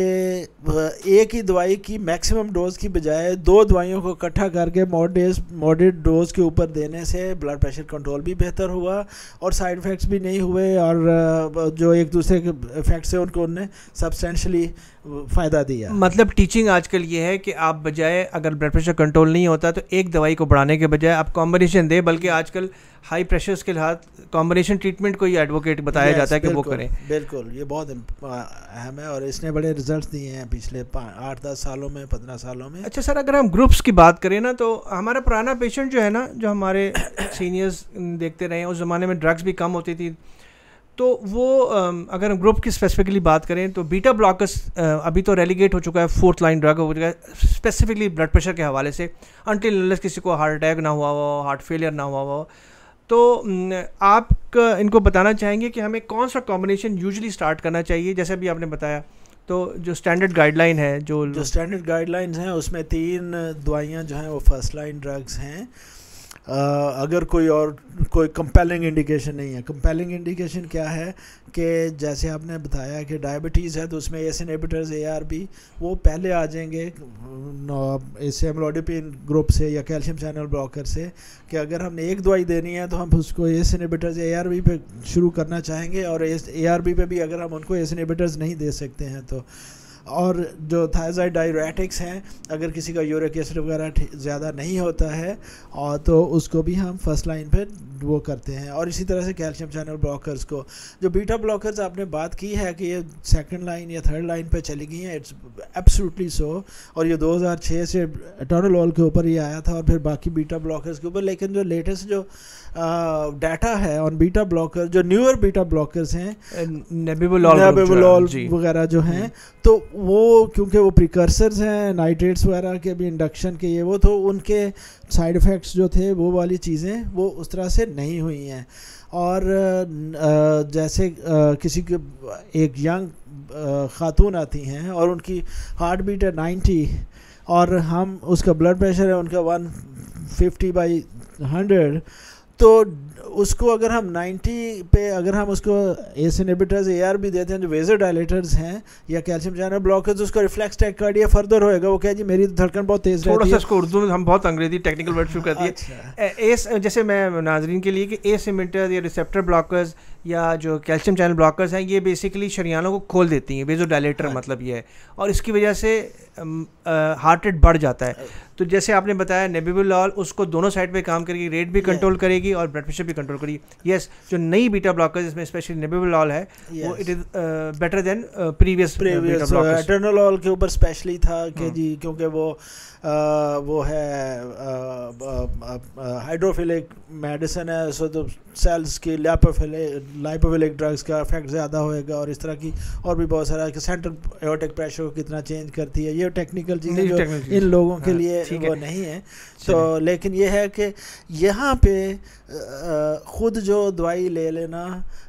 एक ही दवाई की मैक्सिमम डोज की बजाय दो दवाइयों को इकट्ठा करके मॉडरेट मॉडरेट डोज के ऊपर देने से ब्लड प्रेशर कंट्रोल भी बेहतर हुआ और साइड इफ़ेक्ट्स भी नहीं हुए और जो एक दूसरे के इफ़ेक्ट्स से उनको उनने सब्सटेंशली फ़ायदा दिया। मतलब टीचिंग आजकल ये है कि आप बजाय अगर ब्लड प्रेशर कंट्रोल नहीं होता तो एक दवाई को बढ़ाने के बजाय आप कॉम्बिनेशन दें बल्कि आजकल हाई प्रेशर्स के लिहाज कॉम्बिनेशन ट्रीटमेंट को ही एडवोकेट बताया yes, जाता है कि वो करें। बिल्कुल ये बहुत अहम है और इसने बड़े रिज़ल्ट दिए हैं पिछले आठ दस सालों में पंद्रह सालों में। अच्छा सर अगर हम ग्रुप्स की बात करें ना तो हमारा पुराना पेशेंट जो है ना जो हमारे सीनियर्स देखते रहे उस ज़माने में ड्रग्स भी कम होती थी। तो वो अगर हम ग्रुप की स्पेसिफिकली बात करें तो बीटा ब्लॉकर्स अभी तो रेलीगेट हो चुका है फोर्थ लाइन ड्रग हो चुका है स्पेसिफिकली ब्लड प्रेशर के हवाले से। अनटिल किसी को हार्ट अटैक ना हुआ हो हार्ट फेलियर ना हुआ हो। तो आप इनको बताना चाहेंगे कि हमें कौन सा कॉम्बिनेशन यूजली स्टार्ट करना चाहिए? जैसे अभी आपने बताया तो जो स्टैंडर्ड गाइडलाइन है, जो जो स्टैंडर्ड गाइडलाइंस हैं, उसमें तीन दवाइयाँ जो हैं, वो फ़र्स्ट लाइन ड्रग्स हैं। अगर कोई और, कोई कंपेलिंग इंडिकेशन नहीं है। कंपेलिंग इंडिकेशन क्या है कि जैसे आपने बताया कि डायबिटीज़ है तो उसमें ACE inhibitors A R B वो पहले आ जाएँगे इस एमलोडिपिन ग्रुप से या कैल्शियम चैनल ब्लॉकर से, कि अगर हमने एक दवाई देनी है तो हम उसको ACE inhibitors A R B पे शुरू करना चाहेंगे, और ए आर बी पे भी अगर हम उनको एस इनहिबिटर्स नहीं दे सकते हैं तो और जो थायजाइड डायरेटिक्स हैं, अगर किसी का यूरिक एसिड वगैरह ज़्यादा नहीं होता है और तो उसको भी हम फ़र्स्ट लाइन पे वो करते हैं। और इसी तरह से कैल्शियम चैनल ब्लॉकर्स को, जो बीटा ब्लॉकर्स आपने बात की है कि ये सेकंड लाइन या थर्ड लाइन पे चली गई हैं इट्स एब्सोल्युटली सो और ये 2006 से, टोनल के ऊपर ही आया था और फिर बाकी बीटा ब्लॉकर्स के ऊपर, लेकिन जो लेटेस्ट जो डाटा है ऑन बीटा ब्लॉकर जो न्यूअर बीटा ब्लॉकर्स हैं वगैरह जो हैं तो वो क्योंकि वो प्रिकर्सर्स हैं नाइट्रेट्स वगैरह के भी इंडक्शन के ये वो तो उनके साइड इफ़ेक्ट्स जो थे वो वाली चीज़ें वो उस तरह से नहीं हुई हैं। और जैसे किसी के एक यंग ख़ातून आती हैं और उनकी हार्ट बीट है नाइन्टी और हम उसका ब्लड प्रेशर है उनका वन फिफ्टी बाई हंड्रेड तो उसको अगर हम 90 पे अगर हम उसको एस इनहिबिटर्स ए आर भी देते हैं जो वेजर डायलेटर्स हैं या कैल्शियम चैनल ब्लॉकर्स उसका रिफ्लेक्स टैककार्डिया फर्दर होएगा। वो क्या जी मेरी तो धड़कन बहुत तेज थोड़ा सा इसको उर्दू में हम बहुत अंग्रेज़ी टेक्निकल वर्ड शुरू करती है। अच्छा। एस जैसे मैं नाजरीन के लिए कि एस इमिटर या रिसेप्टर ब्लॉकर्स या जो कैल्शियम चैनल ब्लॉकर्स हैं ये बेसिकली शरियानों को खोल देती हैं। वेजो डायलेटर हाँ। मतलब ये है। और इसकी वजह से हार्ट रेट बढ़ जाता है। तो जैसे आपने बताया नेबिबुलॉल उसको दोनों साइड पे काम करेगी रेट भी कंट्रोल करेगी और ब्लड प्रेशर भी कंट्रोल करिए यस जो नई बीटा ब्लॉकर्स इसमें स्पेशली नेबिबुलॉल है वो it is better than previous previous atenolol के ऊपर स्पेशली था कि हाँ। जी क्योंकि वो वो है हाइड्रोफिलिक मेडिसिन है सो तो सेल्स की लाइपोफिलिक लाइपोफिलिक ड्रग्स का इफ़ेक्ट ज़्यादा होएगा और इस तरह की और भी बहुत सारा सेंट्रल एयोटिक प्रेशर को कितना चेंज करती है ये टेक्निकल चीज़ें जो इन लोगों के हाँ, लिए वो नहीं है। तो लेकिन ये है कि यहाँ पे ख़ुद जो दवाई ले लेना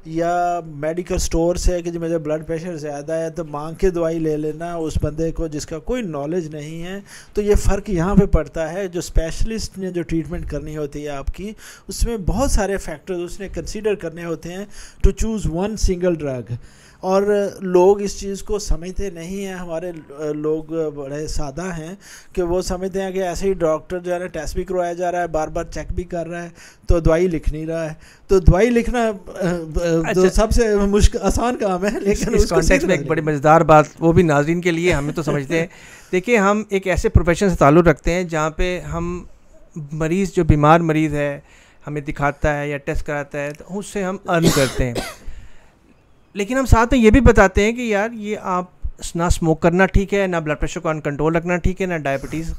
या मेडिकल स्टोर से कि मुझे ब्लड प्रेशर ज़्यादा है तो मांग के दवाई ले लेना उस बंदे को जिसका कोई नॉलेज नहीं है तो ये फ़र्क यहाँ पे पड़ता है जो स्पेशलिस्ट ने जो ट्रीटमेंट करनी होती है आपकी उसमें बहुत सारे फैक्टर्स उसने कंसीडर करने होते हैं to choose one single drug और लोग इस चीज़ को समझते नहीं हैं हमारे लोग बड़े सादा हैं कि वो समझते हैं कि ऐसे ही डॉक्टर जो है ना टेस्ट भी करवाया जा रहा है बार बार चेक भी कर रहा है तो दवाई लिख नहीं रहा है। तो दवाई लिखना अच्छा। तो सबसे मुश्किल आसान काम है लेकिन इस कॉन्टेक्स्ट में एक बड़ी मज़ेदार बात वो भी नाजरीन के लिए हमें तो समझते हैं। देखिए, हम एक ऐसे प्रोफेशन से ताल्लुक़ रखते हैं जहाँ पे हम मरीज़, जो बीमार मरीज़ है, हमें दिखाता है या टेस्ट कराता है तो उससे हम अर्न करते हैं। लेकिन हम साथ में ये भी बताते हैं कि यार, ये आप ना स्मोक करना ठीक है, ना ब्लड प्रेशर को अनकंट्रोल रखना ठीक है, ना डायबिटीज़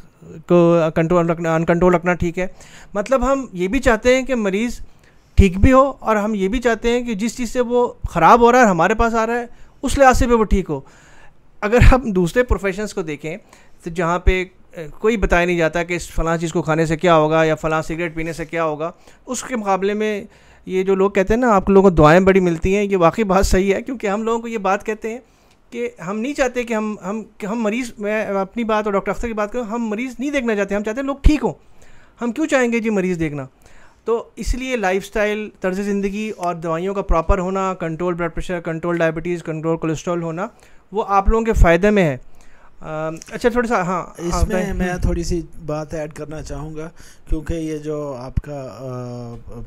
को कंट्रोल रखना अनकंट्रोल रखना ठीक है। मतलब हम ये भी चाहते हैं कि मरीज़ ठीक भी हो और हम ये भी चाहते हैं कि जिस चीज़ से वो ख़राब हो रहा है हमारे पास आ रहा है, उस लिहाज से भी वो ठीक हो। अगर हम दूसरे प्रोफेशंस को देखें तो जहाँ पे कोई बताया नहीं जाता कि इस फ़लाँ चीज़ को खाने से क्या होगा या फ़लाँ सिगरेट पीने से क्या होगा, उसके मुकाबले में ये जो लोग कहते हैं ना, आप लोगों को दुआएँ बड़ी मिलती हैं, ये वाकई बात सही है, क्योंकि हम लोगों को ये बात कहते हैं कि हम नहीं चाहते कि हम हम, कि हम मरीज़, मैं अपनी बात और डॉक्टर अख्तर की बात करूँ, हम मरीज़ नहीं देखना चाहते, हम चाहते हैं लोग ठीक हों। हम क्यों चाहेंगे जी मरीज़ देखना? तो इसलिए लाइफस्टाइल तर्ज ज़िंदगी और दवाइयों का प्रॉपर होना control blood pressure control diabetes control cholesterol होना वो आप लोगों के फ़ायदे में है। अच्छा थोड़ा सा हाँ, हाँ इसमें मैं थोड़ी सी बात ऐड करना चाहूँगा क्योंकि ये जो आपका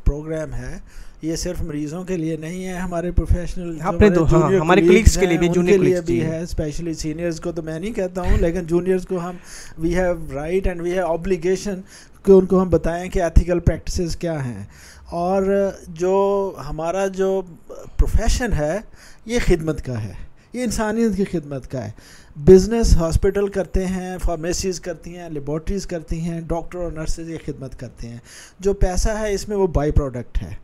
प्रोग्राम है ये सिर्फ़ मरीजों के लिए नहीं है हमारे प्रोफेशनल अपने तो हाँ, हमारे कलीग्स के लिए भी जूनियर के लिए भी है स्पेशली सीनियर्स को तो मैं नहीं कहता हूँ लेकिन जूनियर्स को हम we have right and we have obligation कि उनको हम बताएँ कि एथिकल प्रैक्टिसेस क्या हैं। और जो हमारा जो प्रोफेशन है ये खिदमत का है। ये इंसानियत की खिदमत का है। बिज़नेस हॉस्पिटल करते हैं फार्मेसीज़ करती हैं लेबॉर्ट्रीज़ करती हैं डॉक्टर और नर्सेज ये खिदमत करते हैं। जो पैसा है, इसमें वो बाई प्रोडक्ट है।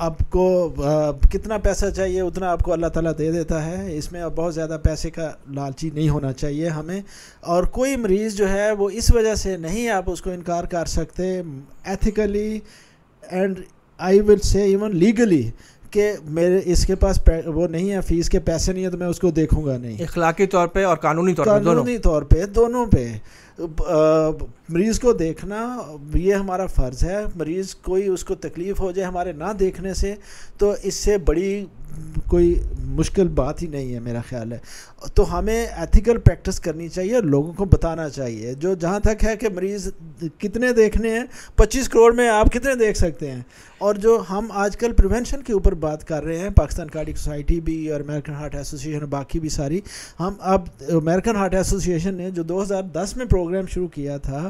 आपको कितना पैसा चाहिए, उतना आपको अल्लाह ताला दे देता है। इसमें अब बहुत ज़्यादा पैसे का लालची नहीं होना चाहिए हमें। और कोई मरीज़ जो है, वो इस वजह से नहीं आप उसको इनकार कर सकते। Ethically and I will say even legally कि मेरे इसके पास वो नहीं है फ़ीस के पैसे नहीं है तो मैं उसको देखूँगा नहीं। इखलाकी तौर पे और कानूनी तौर पे कानूनी तौर पे दोनों पे। मरीज़ को देखना, ये हमारा फ़र्ज़ है। मरीज़ कोई उसको तकलीफ़ हो जाए, हमारे ना देखने से तो इससे बड़ी कोई मुश्किल बात ही नहीं है, मेरा ख्याल है। तो हमें एथिकल प्रैक्टिस करनी चाहिए और लोगों को बताना चाहिए। जो जहाँ तक है कि मरीज़ कितने देखने हैं, पच्चीस करोड़ में आप कितने देख सकते हैं? और जो हम आजकल प्रिवेंशन के ऊपर बात कर रहे हैं, पाकिस्तान कार्डिक सोसाइटी भी और अमेरिकन हार्ट एसोसिएशन बाकी भी सारी, हम अब अमेरिकन हार्ट एसोसिएशन ने जो 2010 में प्रोग्राम शुरू किया था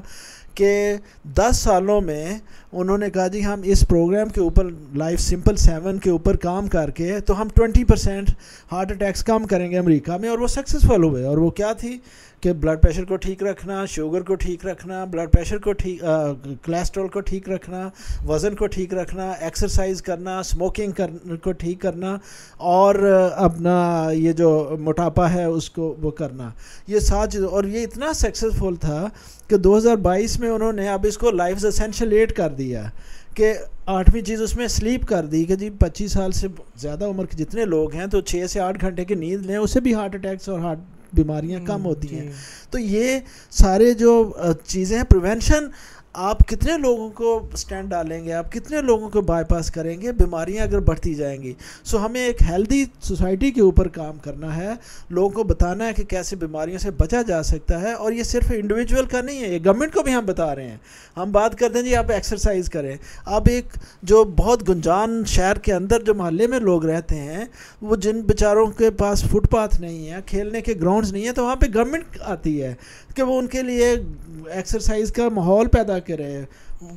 कि 10 सालों में उन्होंने कहा, जी, हम इस प्रोग्राम के ऊपर लाइफ सिंपल सेवन के ऊपर काम करके तो हम 20 परसेंट हार्ट अटैक्स कम करेंगे अमेरिका में और वो सक्सेसफुल हुए और वो क्या थी? कि ब्लड प्रेशर को ठीक रखना शुगर को ठीक रखना ब्लड प्रेशर को ठीक कोलेस्ट्रॉल को ठीक रखना, वज़न को ठीक रखना एक्सरसाइज करना स्मोकिंग कर, को ठीक करना और अपना ये जो मोटापा है उसको वो करना। ये सात चीज़ और ये इतना सक्सेसफुल था कि 2022 में उन्होंने अब इसको लाइफ असेंशियल एड कर दिया कि आठवीं चीज़ उसमें स्लीप कर दी कि जी 25 साल से ज़्यादा उम्र के जितने लोग हैं तो छः से आठ घंटे की नींद लें उससे भी हार्ट अटैक्स और हार्ट बीमारियाँ कम हम्म, होती हैं। तो ये सारे जो चीज़ें हैं प्रिवेंशन आप कितने लोगों को स्टैंड डालेंगे? आप कितने लोगों को बाईपास करेंगे? बीमारियाँ अगर बढ़ती जाएँगी। सो हमें एक हेल्दी सोसाइटी के ऊपर काम करना है। लोगों को बताना है कि कैसे बीमारियों से बचा जा सकता है। और ये सिर्फ़ इंडिविजुअल का नहीं है, ये गवर्नमेंट को भी हम बता रहे हैं। हम बात करते हैं जी, आप एक्सरसाइज करें। आप एक जो बहुत गुंजान शहर के अंदर जो मोहल्ले में लोग रहते हैं, वो जिन बेचारों के पास फुटपाथ नहीं है, खेलने के ग्राउंड्स नहीं है तो वहाँ पर गवर्नमेंट आती है। कि वो उनके लिए एक्सरसाइज का माहौल पैदा करें।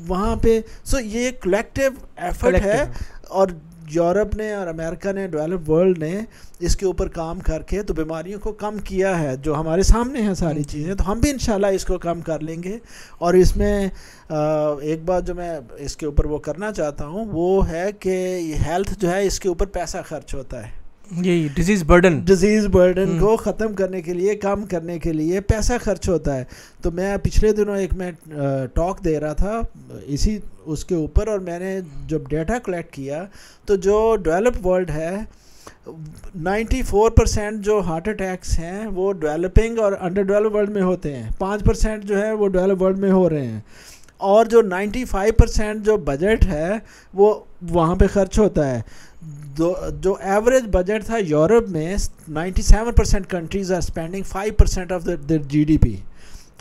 वहाँ पे सो ये कलेक्टिव एफर्ट है और यूरोप ने और अमेरिका ने डेवलप वर्ल्ड ने इसके ऊपर काम करके तो बीमारियों को कम किया है जो हमारे सामने हैं सारी। चीज़ें। तो हम भी इंशाल्लाह इसको कम कर लेंगे। और इसमें एक बात जो मैं इसके ऊपर वो करना चाहता हूँ वो है कि हेल्थ जो है इसके ऊपर पैसा खर्च होता है। यही डिज़ीज़ बर्डन डिज़ीज़ बर्डन को ख़त्म करने के लिए कम करने के लिए पैसा खर्च होता है। तो मैं पिछले दिनों एक मैं टॉक दे रहा था इसी उसके ऊपर और मैंने जब डेटा कलेक्ट किया तो जो डेवलप वर्ल्ड है 94 परसेंट जो हार्ट अटैक्स हैं वो डेवलपिंग और अंडर डेवलप वर्ल्ड में होते हैं। पाँच परसेंट जो है वो डेवलप वर्ल्ड में हो रहे हैं। और जो 95 परसेंट जो बजट है वो वहाँ पे खर्च होता है। जो एवरेज बजट था यूरोप में 97 percent countries are spending 5 percent of the GDP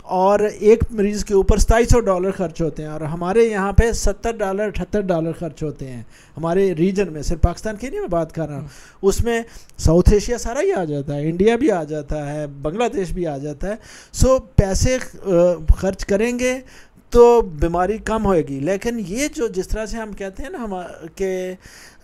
और एक मरीज़ के ऊपर सताईस सौ डॉलर खर्च होते हैं और हमारे यहाँ पे सत्तर डॉलर अठहत्तर डॉलर खर्च होते हैं हमारे रीजन में। सिर्फ़ पाकिस्तान की नहीं मैं बात कर रहा हूँ। हम्म। उसमें साउथ एशिया सारा ही आ जाता है इंडिया भी आ जाता है बांग्लादेश भी आ जाता है। सो पैसे खर्च करेंगे तो बीमारी कम होएगी। लेकिन ये जो जिस तरह से हम कहते हैं ना हम के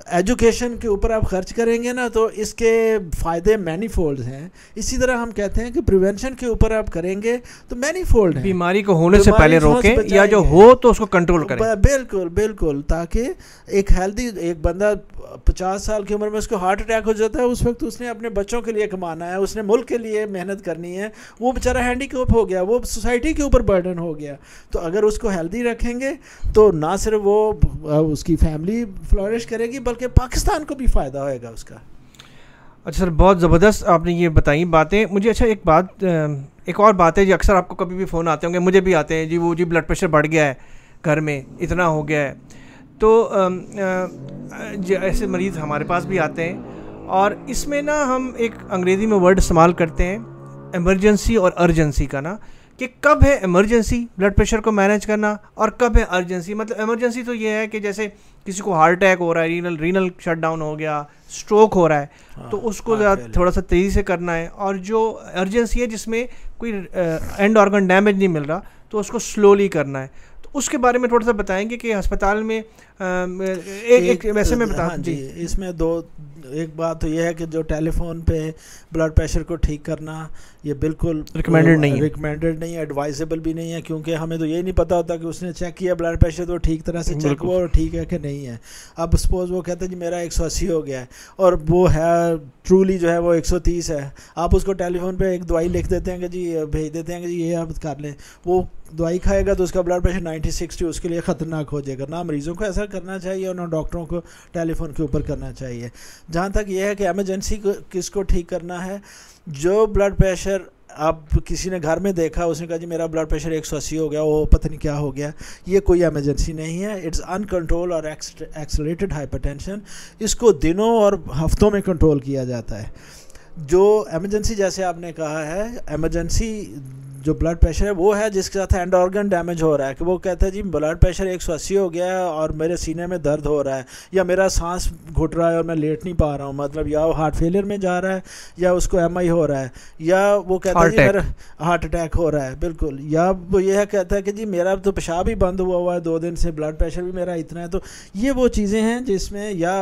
एजुकेशन के ऊपर आप खर्च करेंगे ना तो इसके फ़ायदे मैनी फोल्ड हैं। इसी तरह हम कहते हैं कि प्रिवेंशन के ऊपर आप करेंगे तो मैनी फोल्ड है। बीमारी को होने से पहले रोकें या जो हो तो उसको कंट्रोल करें। बिल्कुल बिल्कुल ताकि एक हेल्दी एक बंदा पचास साल की उम्र में उसको हार्ट अटैक हो जाता है उस वक्त उसने अपने बच्चों के लिए कमाना है उसने मुल्क के लिए मेहनत करनी है वो बेचारा हैंडीकैप हो गया वो सोसाइटी के ऊपर बर्डन हो गया। तो अगर उसको हेल्दी रखेंगे तो ना सिर्फ़ वो उसकी फैमिली फ्लोरिश करेगी बल्कि पाकिस्तान को भी फ़ायदा होएगा उसका। अच्छा सर, बहुत ज़बरदस्त आपने ये बताई बातें। मुझे अच्छा एक बात एक और बात है जी, अक्सर आपको कभी भी फ़ोन आते होंगे, मुझे भी आते हैं जी, वो जी ब्लड प्रेशर बढ़ गया है घर में, इतना हो गया है। तो ऐसे मरीज़ हमारे पास भी आते हैं और इसमें ना हम एक अंग्रेज़ी में वर्ड इस्तेमाल करते हैं एमरजेंसी और अर्जेंसी का ना। कि कब है इमरजेंसी ब्लड प्रेशर को मैनेज करना और कब है अर्जेंसी मतलब इमरजेंसी तो ये है कि जैसे किसी को हार्ट अटैक हो रहा है रीनल रीनल शटडाउन हो गया स्ट्रोक हो रहा है हाँ, तो उसको थोड़ा सा तेज़ी से करना है और जो अर्जेंसी है जिसमें कोई एंड ऑर्गन डैमेज नहीं मिल रहा तो उसको स्लोली करना है। तो उसके बारे में थोड़ा सा बताएँगे कि अस्पताल में आ, एक, एक, एक वैसे में बता हाँ जी। इसमें दो एक बात तो यह है कि जो टेलीफोन पे ब्लड प्रेशर को ठीक करना ये बिल्कुल रिकमेंडेड नहीं है। रिकमेंडेड नहीं है एडवाइजेबल भी नहीं है क्योंकि हमें तो ये नहीं पता होता कि उसने चेक किया ब्लड प्रेशर तो ठीक तरह से चेक हुआ और ठीक है कि नहीं है। अब सपोज़ वो कहते हैं जी मेरा एक सौ अस्सी हो गया है। और वो है ट्रूली जो है वो 130 है। आप उसको टेलीफोन पर एक दवाई लिख देते हैं कि जी भेज देते हैं कि जी ये आप कर लें। वो दवाई खाएगा तो उसका ब्लड प्रेशर 90 60 उसके लिए ख़तरनाक हो जाएगा। ना मरीज़ों को ऐसा करना चाहिए और ना डॉक्टरों को टेलीफोन के ऊपर करना चाहिए। जहाँ तक यह है कि एमरजेंसी को, किसको ठीक करना है? जो ब्लड प्रेशर आप किसी ने घर में देखा, उसने कहा, जी, मेरा ब्लड प्रेशर एक सौ अस्सी हो गया, वो पता नहीं क्या हो गया। ये कोई एमरजेंसी नहीं है। इट्स अनकंट्रोल और एक्सलेटेड हाइपरटेंशन इसको दिनों और हफ्तों में कंट्रोल किया जाता है। जो एमरजेंसी जैसे आपने कहा है एमरजेंसी जो ब्लड प्रेशर है वो है जिसके साथ एंड ऑर्गन डैमेज हो रहा है कि वो कहते हैं जी ब्लड प्रेशर एक सौ अस्सी हो गया है और मेरे सीने में दर्द हो रहा है या मेरा सांस घुट रहा है और मैं लेट नहीं पा रहा हूँ मतलब या वो हार्ट फेलियर में जा रहा है या उसको एमआई हो रहा है या वो कहता है जी मेरा हार्ट अटैक हो रहा है बिल्कुल। या वो यह कहता है कि जी मेरा तो पेशाब ही बंद हुआ हुआ है दो दिन से ब्लड प्रेशर भी मेरा इतना है। तो ये वो चीज़ें हैं जिसमें या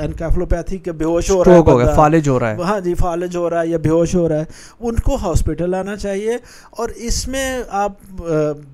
एनकेफलोपैथी के बेहोश हो रहा है फालिज हो रहा है। हाँ जी फालिज हो रहा है या बेहोश हो रहा है उनको हॉस्पिटल आना चाहिए और इसमें आप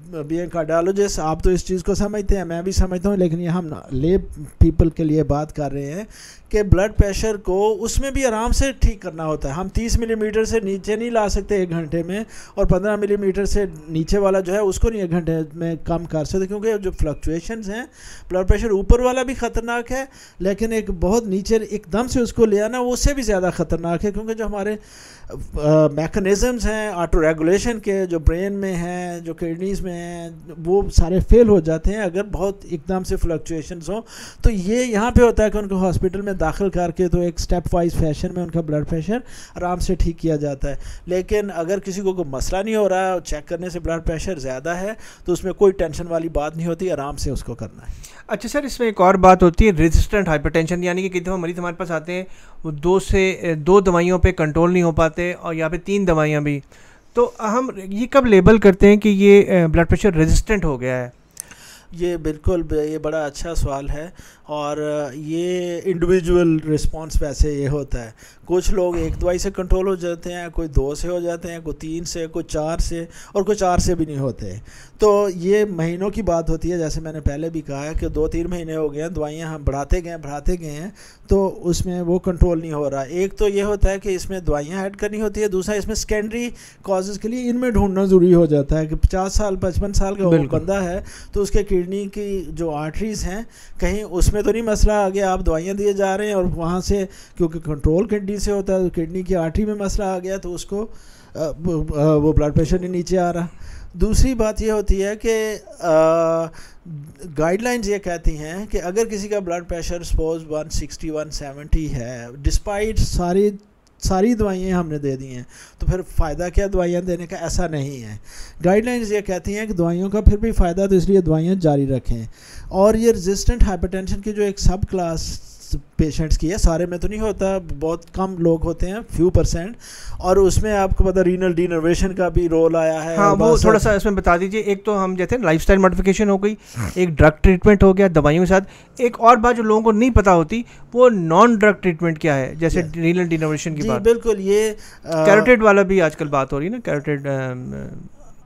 बी एन कार्डियोलॉजिस्ट आप तो इस चीज़ को समझते हैं, मैं भी समझता हूँ, लेकिन ये हम ले पीपल के लिए बात कर रहे हैं कि ब्लड प्रेशर को उसमें भी आराम से ठीक करना होता है। हम 30 मिलीमीटर से नीचे नहीं ला सकते एक घंटे में, और 15 मिलीमीटर mm से नीचे वाला जो है, उसको नहीं एक घंटे में कम कर सकते, क्योंकि जो फ्लक्चुएशंस हैं ब्लड प्रेशर ऊपर वाला भी ख़तरनाक है, लेकिन एक बहुत नीचे एकदम से उसको ले आना उससे भी ज़्यादा ख़तरनाक है, क्योंकि जो हमारे मैकनिज़म्स हैं ऑटो रेगुलेशन के, जो ब्रेन में हैं, जो किडनीज़ में हैं, वो सारे फेल हो जाते हैं अगर बहुत एकदम से फ्लक्चुएशन हों। तो ये यहाँ पे होता है कि उनको हॉस्पिटल में दाखिल करके तो एक स्टेप वाइज फ़ैशन में उनका ब्लड प्रेशर आराम से ठीक किया जाता है। लेकिन अगर किसी को कोई मसला नहीं हो रहा है चेक करने से ब्लड प्रेशर ज़्यादा है तो उसमें कोई टेंशन वाली बात नहीं होती, आराम से उसको करना है। अच्छा सर, इसमें एक और बात होती है रेजिस्टेंट हाइपरटेंशन यानी कि कितने मरीज़ हमारे पास आते हैं, वो दो से, दो दवाइयों पे कंट्रोल नहीं हो पाते और यहाँ पे तीन दवाइयाँ भी। तो हम ये कब लेबल करते हैं कि ये ब्लड प्रेशर रेजिस्टेंट हो गया है? ये बिल्कुल, ये बड़ा अच्छा सवाल है। और ये इंडिविजुअल रिस्पांस वैसे ये होता है। कुछ लोग एक दवाई से कंट्रोल हो जाते हैं कोई दो से हो जाते हैं कोई तीन से कोई चार से और कोई चार से भी नहीं होते। तो ये महीनों की बात होती है जैसे मैंने पहले भी कहा है कि दो तीन महीने हो गए हैं दवाइयाँ हम बढ़ाते गए बढ़ाते गए हैं तो उसमें वो कंट्रोल नहीं हो रहा। एक तो ये होता है कि इसमें दवाइयाँ ऐड करनी होती है दूसरा इसमें सेकेंडरी कॉजेज़ के लिए इनमें ढूंढना ज़रूरी हो जाता है कि पचास साल पचपन साल का बंदा है तो उसके किडनी की जो आर्टरीज़ हैं कहीं उसमें इसमें तो नहीं मसला आ गया आप दवाइयाँ दिए जा रहे हैं और वहाँ से, क्योंकि कंट्रोल किडनी से होता है तो किडनी की आठी में मसला आ गया तो उसको वो ब्लड प्रेशर नहीं नीचे आ रहा। दूसरी बात यह होती है कि गाइडलाइंस ये कहती हैं कि अगर किसी का ब्लड प्रेशर सपोज़ 160 170 है डिस्पाइट सारी सारी दवाइयाँ हमने दे दी हैं। तो फिर फ़ायदा क्या दवाइयाँ देने का? ऐसा नहीं है। गाइडलाइंस ये कहती हैं कि दवाइयों का फिर भी फ़ायदा तो इसलिए दवाइयाँ जारी रखें। और ये रेजिस्टेंट हाइपरटेंशन की जो एक सब क्लास पेशेंट्स की है सारे में तो नहीं होता बहुत कम लोग होते हैं फ्यू परसेंट और उसमें आपको पता रीनल डीनर्वेशन का भी रोल आया है हाँ वो थोड़ा सा इसमें बता दीजिए एक तो हम जैसे लाइफ स्टाइल मॉडिफिकेशन हो गई एक ड्रग ट्रीटमेंट हो गया दवाइयों के साथ एक और बात जो लोगों को नहीं पता होती वो नॉन ड्रग ट्रीटमेंट क्या है जैसे रीनल डीनर्वेशन की बात। बिल्कुल ये कैरोटेड वाला भी आजकल बात हो रही है ना कैरोटेड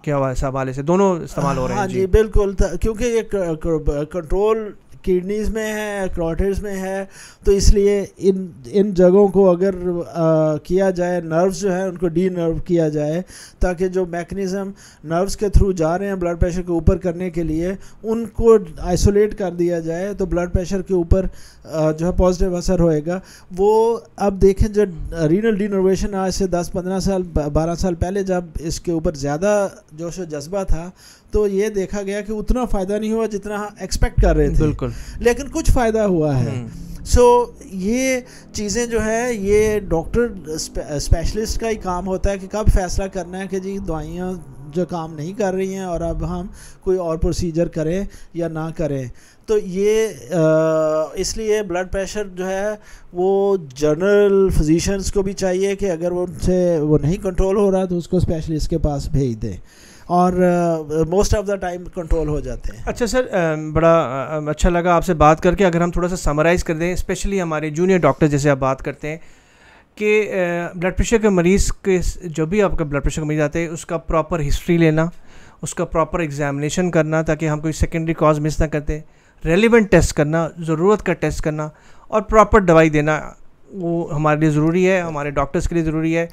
क्या हुआ इस हवाले से दोनों इस्तेमाल हो रहे हैं हाँ जी। बिल्कुल क्योंकि ये कंट्रोल किडनीज़ में है क्रोटेज में है तो इसलिए इन इन जगहों को अगर आ, किया जाए नर्व्स जो है उनको डी नर्व किया जाए ताकि जो मैकेनिज़्म नर्व्स के थ्रू जा रहे हैं ब्लड प्रेशर के ऊपर करने के लिए उनको आइसोलेट कर दिया जाए तो ब्लड प्रेशर के ऊपर जो है पॉजिटिव असर होएगा। वो अब देखें जब रीनल डिनोवेशन आज से 10-15 साल 12 साल पहले जब इसके ऊपर ज़्यादा जोश जज्बा था तो ये देखा गया कि उतना फ़ायदा नहीं हुआ जितना एक्सपेक्ट कर रहे थे। बिल्कुल। लेकिन कुछ फ़ायदा हुआ है। सो हम्म। so, ये चीज़ें जो है ये डॉक्टर स्पेशलिस्ट का ही काम होता है कि कब फैसला करना है कि जी दवाइयाँ जो काम नहीं कर रही हैं और अब हम कोई और प्रोसीजर करें या ना करें। तो ये इसलिए ब्लड प्रेशर जो है, वो जनरल फिजिशंस को भी चाहिए कि अगर वो उनसे, वो नहीं कंट्रोल हो रहा तो उसको स्पेशलिस्ट के पास भेज दें। और most of the time control हो जाते हैं। अच्छा सर बड़ा अच्छा लगा आपसे बात करके। अगर हम थोड़ा सा समराइज़ कर दें स्पेशली हमारे जूनियर डॉक्टर जैसे आप बात करते हैं कि ब्लड प्रेशर के मरीज़ के जो भी आपका ब्लड प्रेशर का मरीज़ आते हैं उसका प्रॉपर हिस्ट्री लेना उसका प्रॉपर एग्जामिनेशन करना ताकि हम कोई सेकेंडरी कॉज मिस ना करते रेलिवेंट टेस्ट करना ज़रूरत का टेस्ट करना और प्रॉपर दवाई देना वो हमारे लिए ज़रूरी है हमारे डॉक्टर्स के लिए ज़रूरी है।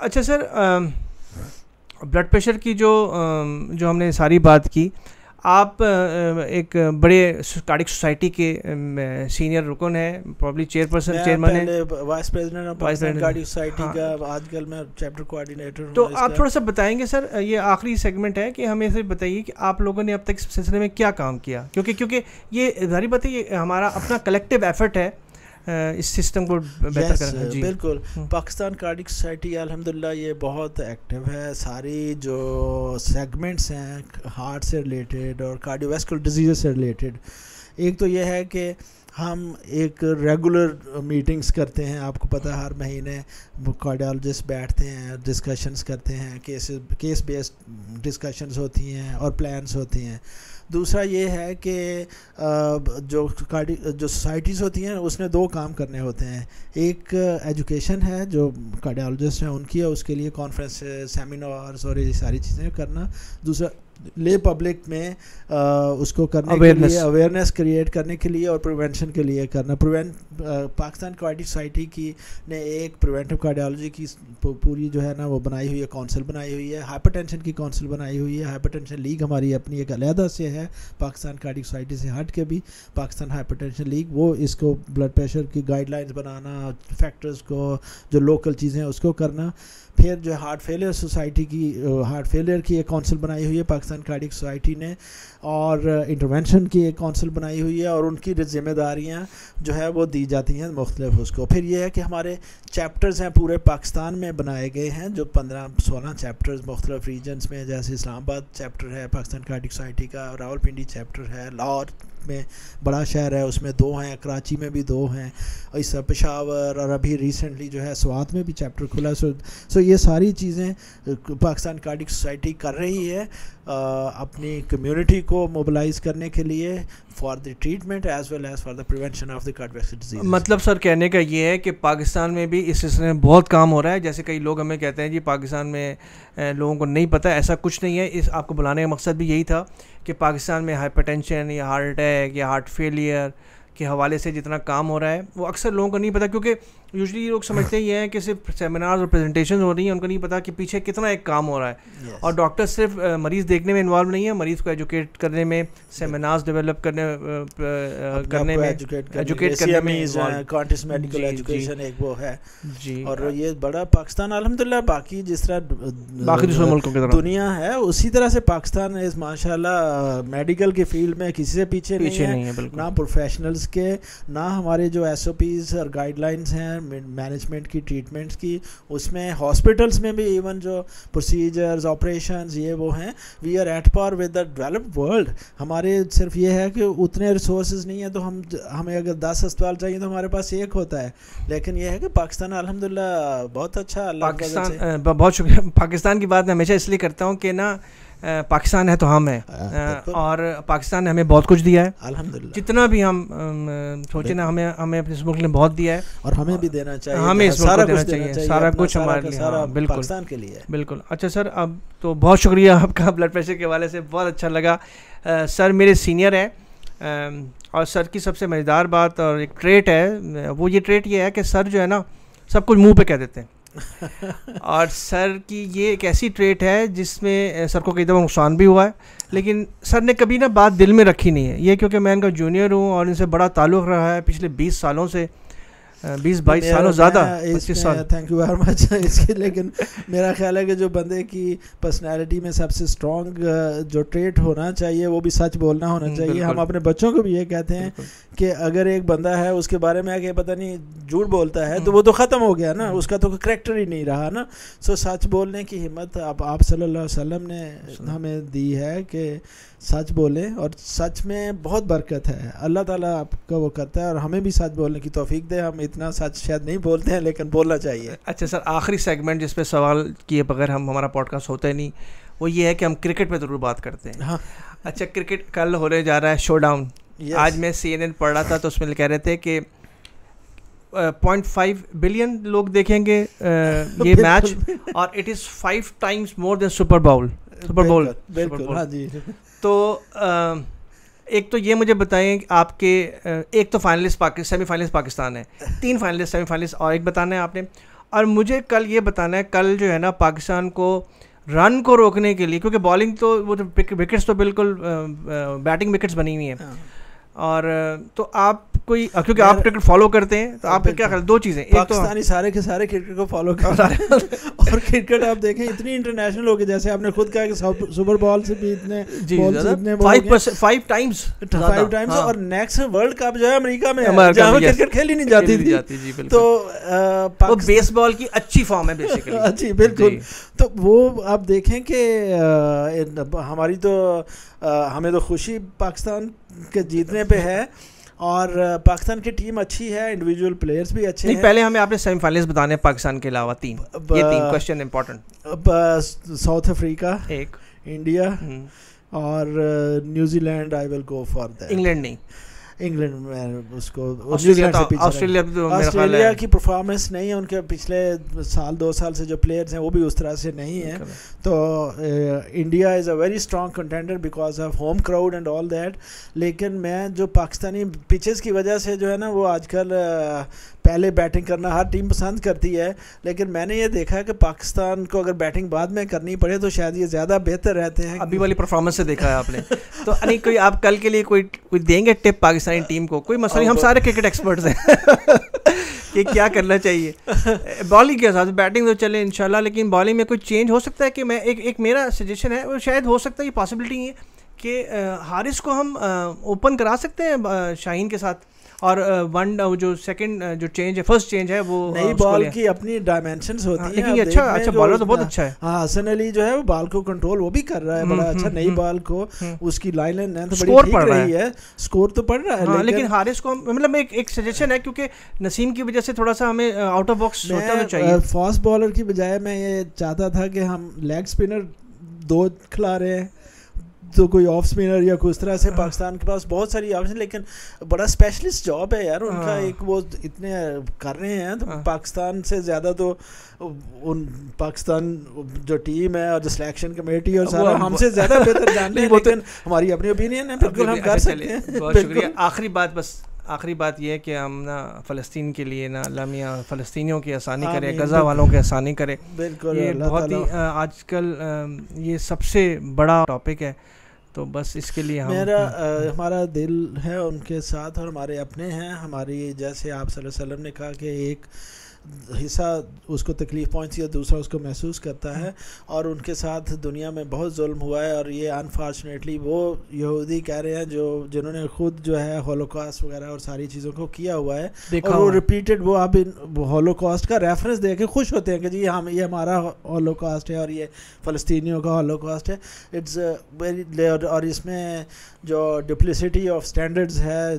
अच्छा सर ब्लड प्रेशर की जो जो हमने सारी बात की आप एक बड़े कार्डिक सोसाइटी के सीनियर रुकन है प्रॉब्ली चेयरपर्सन चेयरमैन है। Vice president vice cardiac society का आजकल मैं चैप्टर कोऑर्डिनेटर तो आप थोड़ा सा बताएँगे सर ये आखिरी सेगमेंट है कि हमें सिर्फ़ बताइए कि आप लोगों ने अब तक इस सिलसिले में क्या काम किया? क्योंकि क्योंकि ये जारी बात है ये हमारा अपना कलेक्टिव एफर्ट है इस सिस्टम को बेहतर करना जी। बिल्कुल। हम्म। पाकिस्तान कार्डिक सोसाइटी अल्हम्दुलिल्लाह ये बहुत एक्टिव है। सारी जो सेगमेंट्स हैं हार्ट से रिलेटेड और कार्डियोवास्कुलर डिज़ीज़ से रिलेटेड एक तो ये है कि हम एक रेगुलर मीटिंग्स करते हैं। आपको पता है हर महीने कार्डियोलॉजिस्ट बैठते हैं डिस्कशंस करते हैं केस केस बेस्ड डिस्कशंस होती हैं और प्लान्स होती हैं। दूसरा ये है कि जो जो सोसाइटीज़ होती हैं उसने दो काम करने होते हैं। एक एजुकेशन है, जो कार्डियोलॉजिस्ट हैं, उनकी है, उसके लिए कॉन्फ्रेंस सेमिनार्स और ये सारी चीज़ें करना। दूसरा ले पब्लिक में आ, उसको करने के लिए अवेयरनेस क्रिएट करने के लिए और प्रिवेंशन के लिए करना। प्रिवेंट पाकिस्तान कार्डिक सोसाइटी की ने एक प्रिवेंटिव कार्डियोलॉजी की पूरी जो है ना वो बनाई हुई है काउंसिल बनाई हुई है। हाइपरटेंशन की काउंसिल बनाई हुई है। हाइपरटेंशन लीग हमारी अपनी एक अलहदा से है। पाकिस्तान कार्डिक सोसाइटी से हट के भी पाकिस्तान हाइपरटेंशन लीग वो इसको ब्लड प्रेशर की गाइडलाइंस बनाना फैक्टर्स को जो लोकल चीज़ें हैं उसको करना। फिर जो हार्ट फेलियर सोसाइटी की हार्ट फेलियर की एक काउंसिल बनाई हुई है, पाकिस्तान कार्डिक सोसाइटी ने, और इंटरवेंशन की एक काउंसिल बनाई हुई है, और उनकी जिम्मेदारियाँ जो है वो दी जाती हैं मुख्तलिफ़ उसको। फिर ये है कि हमारे चैप्टर्स हैं पूरे पाकिस्तान में बनाए गए हैं, जो पंद्रह, सोलह चैप्टर्स मुख्तलिफ़ रीजन्स में जैसे इस्लामाबाद चैप्टर है, पाकिस्तान कार्डिक सोसाइटी का, रावलपिंडी चैप्टर है, लाहौर में बड़ा शहर है, उसमें दो हैं, कराची में भी दो हैं। इस पेशावर और अभी रिसेंटली जो है स्वात में भी चैप्टर खुला सो सो ये सारी चीज़ें, पाकिस्तान कार्डिक सोसाइटी कर रही है। अपनी कम्युनिटी को मोबिलाइज करने के लिए for the treatment as well as for the prevention of the cardiovascular disease मतलब सर, कहने का ये है कि पाकिस्तान में भी इस सिलसिले में बहुत काम हो रहा है। जैसे कई लोग हमें कहते हैं जी पाकिस्तान में लोगों को नहीं पता, ऐसा कुछ नहीं है। इस, आपको बुलाने का मकसद भी यही था कि पाकिस्तान में हाइपरटेंशन या हार्ट अटैक या हार्ट फेलियर के हवाले से जितना काम हो रहा है, वो अक्सर लोगों को नहीं पता क्योंकि यूजली लोग समझते ही हैं कि सिर्फ़ सेमिनार्स और प्रेजेंटेशन हो रही हैं उनको नहीं पता कि पीछे कितना एक काम हो रहा है। Yes. और डॉक्टर सिर्फ़ मरीज़ देखने में इन्वॉल्व नहीं है मरीज़ को एजुकेट करने में सेमिनार्स डेवलप करने करने में एजुकेट करने में मेडिकल एजुकेशन एक वो है। जी। और ये बड़ा पाकिस्तान अलहमदिल्ला बाकी जिस तरह बाकी दूसरे मुल्कों की दुनिया है उसी तरह से पाकिस्तान इस माशाल्लाह मेडिकल के फ़ील्ड में किसी से पीछे नहीं है। ना प्रोफेशनल्स के ना हमारे जो एस और गाइडलाइंस हैं मैनेजमेंट की ट्रीटमेंट्स की उसमें हॉस्पिटल्स में भी इवन जो प्रोसीजर्स ऑपरेशन ये वो हैं we are at par with the developed world हमारे सिर्फ़ ये है कि उतने रिसोर्स नहीं है तो हम हमें अगर दस अस्पताल चाहिए तो हमारे पास एक होता है। लेकिन यह है कि पाकिस्तान अलहमदिल्ला बहुत अच्छा पाकिस्तान बहुत शुक्रिया। पाकिस्तान की बात मैं हमेशा इसलिए करता हूँ कि ना पाकिस्तान है तो हम हैं। और पाकिस्तान ने हमें बहुत कुछ दिया है। अल्हम्दुलिल्लाह। जितना भी हम सोचे ना हमें हमें अपने मुल्क ने बहुत दिया है। और हमें भी देना चाहिए हमें इस सारा देना चाहिए सारा कुछ हमारे लिए हाँ, बिल्कुल। पाकिस्तान के लिए। बिल्कुल। अच्छा सर अब तो बहुत शुक्रिया आपका ब्लड प्रेशर के हवाले से बहुत अच्छा लगा। सर मेरे सीनियर हैं और सर की सबसे मज़ेदार बात और एक ट्रेट है वो ये ट्रेट ये है कि सर जो है ना सब कुछ मुँह पे कह देते हैं। और सर की ये एक ऐसी ट्रेट है जिसमें सर को कई दफ़ा नुकसान भी हुआ है, लेकिन सर ने कभी ना बात दिल में रखी नहीं है। ये क्योंकि मैं इनका जूनियर हूँ और इनसे बड़ा ताल्लुक़ रहा है पिछले बीस सालों से। बीस बाईस सालों ज़्यादा पच्चीस साल। थैंक यू वेरी मच इसके लेकिन मेरा ख्याल है कि जो बंदे की पर्सनैलिटी में सबसे स्ट्रॉन्ग जो ट्रेट होना चाहिए वो भी सच बोलना होना हम्म, चाहिए। हम अपने बच्चों को भी ये कहते हैं कि अगर एक बंदा है उसके बारे में आगे पता नहीं झूठ बोलता है तो हम्म। वो तो ख़त्म हो गया ना। हम्म। उसका तो करेक्टर ही नहीं रहा ना। सो सच बोलने की हिम्मत अब आप सल्लल्लाहु अलैहि वसल्लम ने हमें दी है कि सच बोलें और सच में बहुत बरकत है। अल्लाह ताला आपका वो करता है और हमें भी सच बोलने की तोफ़ीक दे। हम इतना सच शायद नहीं बोलते हैं लेकिन बोलना चाहिए। अच्छा सर आखिरी सेगमेंट जिस पे सवाल किए बगैर हम हमारा पॉडकास्ट होता ही नहीं वो ये है कि हम क्रिकेट पे ज़रूर बात करते हैं। हाँ। अच्छा क्रिकेट कल होने जा रहा है शो डाउन Yes. आज मैं सीएनएन पढ़ रहा था तो उसमें कह रहे थे कि पॉइंट फाइव बिलियन लोग देखेंगे ये मैच और it is five times more than super bowl super bowl हाँ जी। तो एक तो ये मुझे बताएँ कि आपके एक तो फाइनलिस्ट पाकिस्तान सेमीफाइनलिस्ट पाकिस्तान है तीन फाइनलिस्ट सेमी सेमीफाइनलिस्ट और एक बताना है आपने और मुझे कल ये बताना है कल जो है ना पाकिस्तान को रन को रोकने के लिए क्योंकि बॉलिंग तो वो तो विकेट्स तो बिल्कुल बैटिंग विकेट्स बनी हुई हैं हाँ। और तो आप कोई क्योंकि आप क्रिकेट फॉलो करते हैं तो हाँ, आपका क्या। ख्याल दो चीज़ें एक तो पाकिस्तानी सारे के सारे क्रिकेट को फॉलो कर रहे हैं। और क्रिकेट आप देखें इतनी इंटरनेशनल हो गई जैसे आपने खुद कहा कि सुपर बॉल से भी इतने फाइव टाइम्स फाइव टाइम्स और नेक्स्ट वर्ल्ड कप जो है अमेरिका में है, जहाँ. क्रिकेट खेली नहीं जाती थी। तो बेसबॉल की अच्छी फॉर्म है बेसिकली अच्छी बिल्कुल। तो वो आप देखें कि हमारी तो हमें तो खुशी पाकिस्तान के जीतने पे है। और पाकिस्तान की टीम अच्छी है इंडिविजुअल प्लेयर्स भी अच्छे नहीं हैं। पहले हमें आपने सेमीफाइनलिस्ट बताने पाकिस्तान के अलावा तीन। ये तीन क्वेश्चन इंपॉर्टेंट अब, साउथ अफ्रीका एक। इंडिया हम्म, और New Zealand I will go for that England नहीं। इंग्लैंड में उसको ऑस्ट्रेलिया तो तो की परफॉर्मेंस नहीं है उनके पिछले साल दो साल से जो प्लेयर्स हैं वो भी उस तरह से नहीं है। तो India is a very strong contender because of home crowd and all that लेकिन मैं जो पाकिस्तानी पिचेस की वजह से जो है ना वो आजकल पहले बैटिंग करना हर टीम पसंद करती है, लेकिन मैंने ये देखा है कि पाकिस्तान को अगर बैटिंग बाद में करनी पड़े तो शायद ये ज़्यादा बेहतर रहते हैं। अभी वाली परफॉर्मेंस से देखा है आपने। तो नहीं कोई आप कल के लिए कोई कोई देंगे टिप पाकिस्तानी टीम को? कोई मसला, हम सारे क्रिकेट एक्सपर्ट्स हैं। कि क्या करना चाहिए? बॉलिंग के साथ बैटिंग तो चले इंशाल्लाह, लेकिन बॉलिंग में कोई चेंज हो सकता है कि मैं, एक एक मेरा सजेशन है, वो शायद हो सकता है, ये पॉसिबिलिटी है कि हारिस को हम ओपन करा सकते हैं शाहीन के साथ? और वन जो सेकंड जो चेंज है फ़र्स्ट चेंज है वो नई बॉल की अपनी डायमेंशंस होती हाँ, हैं लेकिन अच्छा अच्छा बॉलर तो बहुत अच्छा है। हाँ हसन अली जो है वो बाल को कंट्रोल वो भी कर रहा है हम्म, बड़ा अच्छा हम्म, नई हम्म, बाल को हम्म। उसकी लाइन लेंथ तो स्कोर पड़ रही है। स्कोर तो पड़ रहा है हाँ लेकिन लेकिन हारिस को मतलब एक एक सजेशन है क्योंकि नसीम की वजह से थोड़ा सा हमें आउट ऑफ़ बॉक्स सोचना तो चाहिए। फास्ट बॉलर की बजाय मैं ये चाहता था कि हम लेग स्पिनर दो खिला रहे हैं। तो कोई ऑफ़ स्पिनर या कुछ तरह से हाँ। पाकिस्तान के पास बहुत सारी ऑप्शन लेकिन बड़ा स्पेशलिस्ट जॉब है यार उनका हाँ। एक वो इतने कर रहे हैं तो हाँ। पाकिस्तान से ज़्यादा तो उन पाकिस्तान जो टीम है और जो सिलेक्शन कमेटी और सारा हमसे ज़्यादा बेहतर जानते हैं तो- लेकिन हमारी अपनी ओपिनियन है बिल्कुल हम कर सकते हैं बहुत शुक्रिया आखिरी बात बस आखिरी बात यह है कि हम ना फ़लस्तीन के लिए ना लमिया फ़लस्तीनियों की आसानी करें गज़ा वालों की आसानी करें बिल्कुल ये बहुत ही आजकल ये सबसे बड़ा टॉपिक है तो बस इसके लिए हम मेरा आ, हमारा दिल है उनके साथ और हमारे अपने हैं। हमारी जैसे आप सल्लल्लाहु अलैहि वसल्लम ने कहा कि एक हिस्सा उसको तकलीफ़ पहुँची है दूसरा उसको महसूस करता है और उनके साथ दुनिया में बहुत जुल्म हुआ है और ये अनफॉर्चुनेटली वो यहूदी कह रहे हैं जो जिन्होंने खुद जो है होलोकास्ट वगैरह और सारी चीज़ों को किया हुआ है और वो रिपीटेड वो आप इन होलोकॉस्ट का रेफरेंस दे के खुश होते हैं कि जी हम ये हमारा होलोकॉस्ट है और ये फ़लस्तीनियों का होलोकॉस्ट है। इट्स वेरी और इसमें जो डिप्लिसिटी ऑफ़ स्टैंडर्ड्स है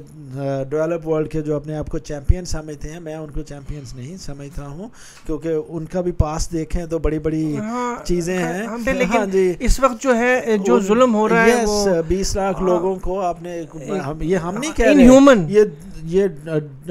डेवलप वर्ल्ड के जो अपने आप को चैम्पियन समझते हैं मैं उनको चैम्पियंस नहीं समझता हूँ क्योंकि उनका भी पास देखें तो बड़ी बड़ी हाँ, चीज़ें हाँ, हैं। हाँ, लेकिन हाँ जी। इस वक्त जो है जो जुल्म हो रहा है वो बीस लाख हाँ। लोगों को आपने हम ये हम नहीं कह रहे। इनह्यूमन ये ये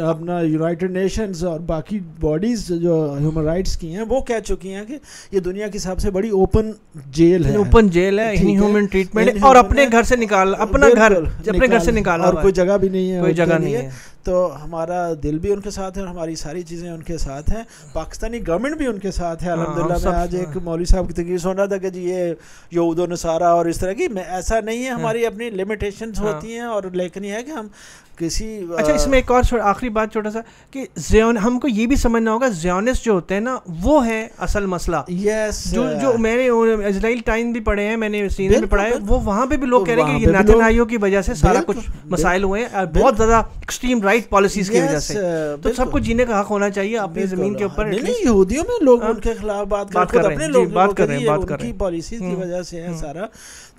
अपना यूनाइटेड नेशंस और बाकी बॉडीज जो ह्यूमन राइट्स की हैं वो कह चुकी हैं कि ये दुनिया की सबसे बड़ी ओपन जेल है। ओपन जेल है इनह्यूमन ट्रीटमेंट और अपने घर से निकाल अपना घर अपने घर से निकाला और कोई जगह भी नहीं है कोई जगह नहीं है। तो हमारा दिल भी उनके साथ है और हमारी सारी चीज़ें उनके साथ हैं पाकिस्तानी गवर्नमेंट भी उनके साथ है हाँ, अलहमदिल्ला हम मैं आज एक हाँ। मौलवी साहब की तकलीफ़ सुन रहा था कि जी ये यहूद नसारा और इस तरह की मैं ऐसा नहीं है हाँ। हमारी अपनी लिमिटेशंस हाँ। होती हैं और लेकिन है कि हम किसी अच्छा इसमें एक और आखिरी बात छोटा सा कि जियोन हमको ये भी समझना होगा जियोनिस्ट जो होते हैं ना वो है असल मसला यस जो जो मैंने इजराइल टाइम भी पढ़े हैं मैंने सीनियर बिल्कुल, पढ़ा है वो वहाँ पे भी लोग कह रहे हैं कि भी की वजह से सारा कुछ मसाइल हुए हैं बहुत ज़्यादा एक्सट्रीम राइट पॉलिसीज़ की वजह से uh, तो सबको जीने का हक होना चाहिए अपनी ज़मीन के हाँ, ऊपर नहीं at नहीं। यहूदियों में लोग हाँ। उनके खिलाफ बात कर बात खुद कर रहे अपने हैं, लोग बात कर रहे हैं, बात कर रहे हैं। पॉलिसीज़ की हम्म, वजह से है। सारा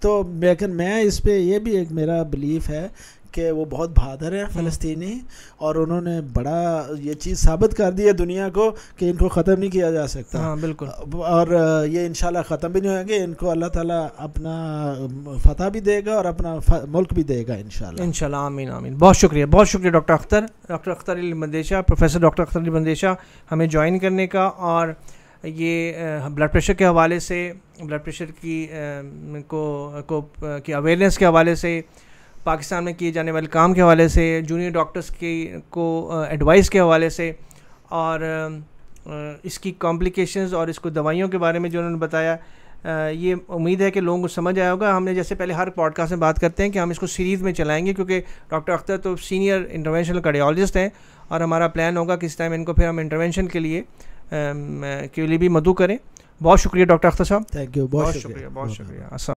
तो लेकिन मैं इस पे ये भी एक मेरा बिलीफ है कि वो बहुत बहादुर है फ़लस्तनी और उन्होंने बड़ा ये चीज़ साबित कर दी है दुनिया को कि इनको ख़त्म नहीं किया जा सकता। हाँ बिल्कुल। और ये इंशाल्लाह ख़त्म भी नहीं होंगे इनको अल्लाह ताला अपना फतह भी देगा और अपना मुल्क भी देगा इंशाल्लाह। इंशाल्लाह आमीन आमीन। बहुत शुक्रिया बहुत शुक्रिया doctor Akhtar doctor Akhtar Bandesha professor doctor Akhtar Bandesha हमें ज्वाइन करने का और ये ब्लड प्रेशर के हवाले से ब्लड प्रेशर की को को की अवेयरनेस के हवाले से पाकिस्तान में किए जाने वाले काम के हवाले से जूनियर डॉक्टर्स की को एडवाइस के हवाले से और इसकी कॉम्प्लिकेशंस और इसको दवाइयों के बारे में जो उन्होंने बताया ये उम्मीद है कि लोगों को समझ आया होगा। हमने जैसे पहले हर पॉडकास्ट में बात करते हैं कि हम इसको सीरीज़ में चलाएँगे क्योंकि डॉक्टर अख्तर तो सीनियर इंटरवेंशनल कार्डियोलॉजिस्ट हैं और हमारा प्लान होगा कि इस टाइम इनको फिर हम इंटरवेंशन के लिए के लिए भी मदु करें। बहुत शुक्रिया डॉक्टर अख्तर साहब। थैंक यू बहुत शुक्रिया। बहुत शुक्रिया।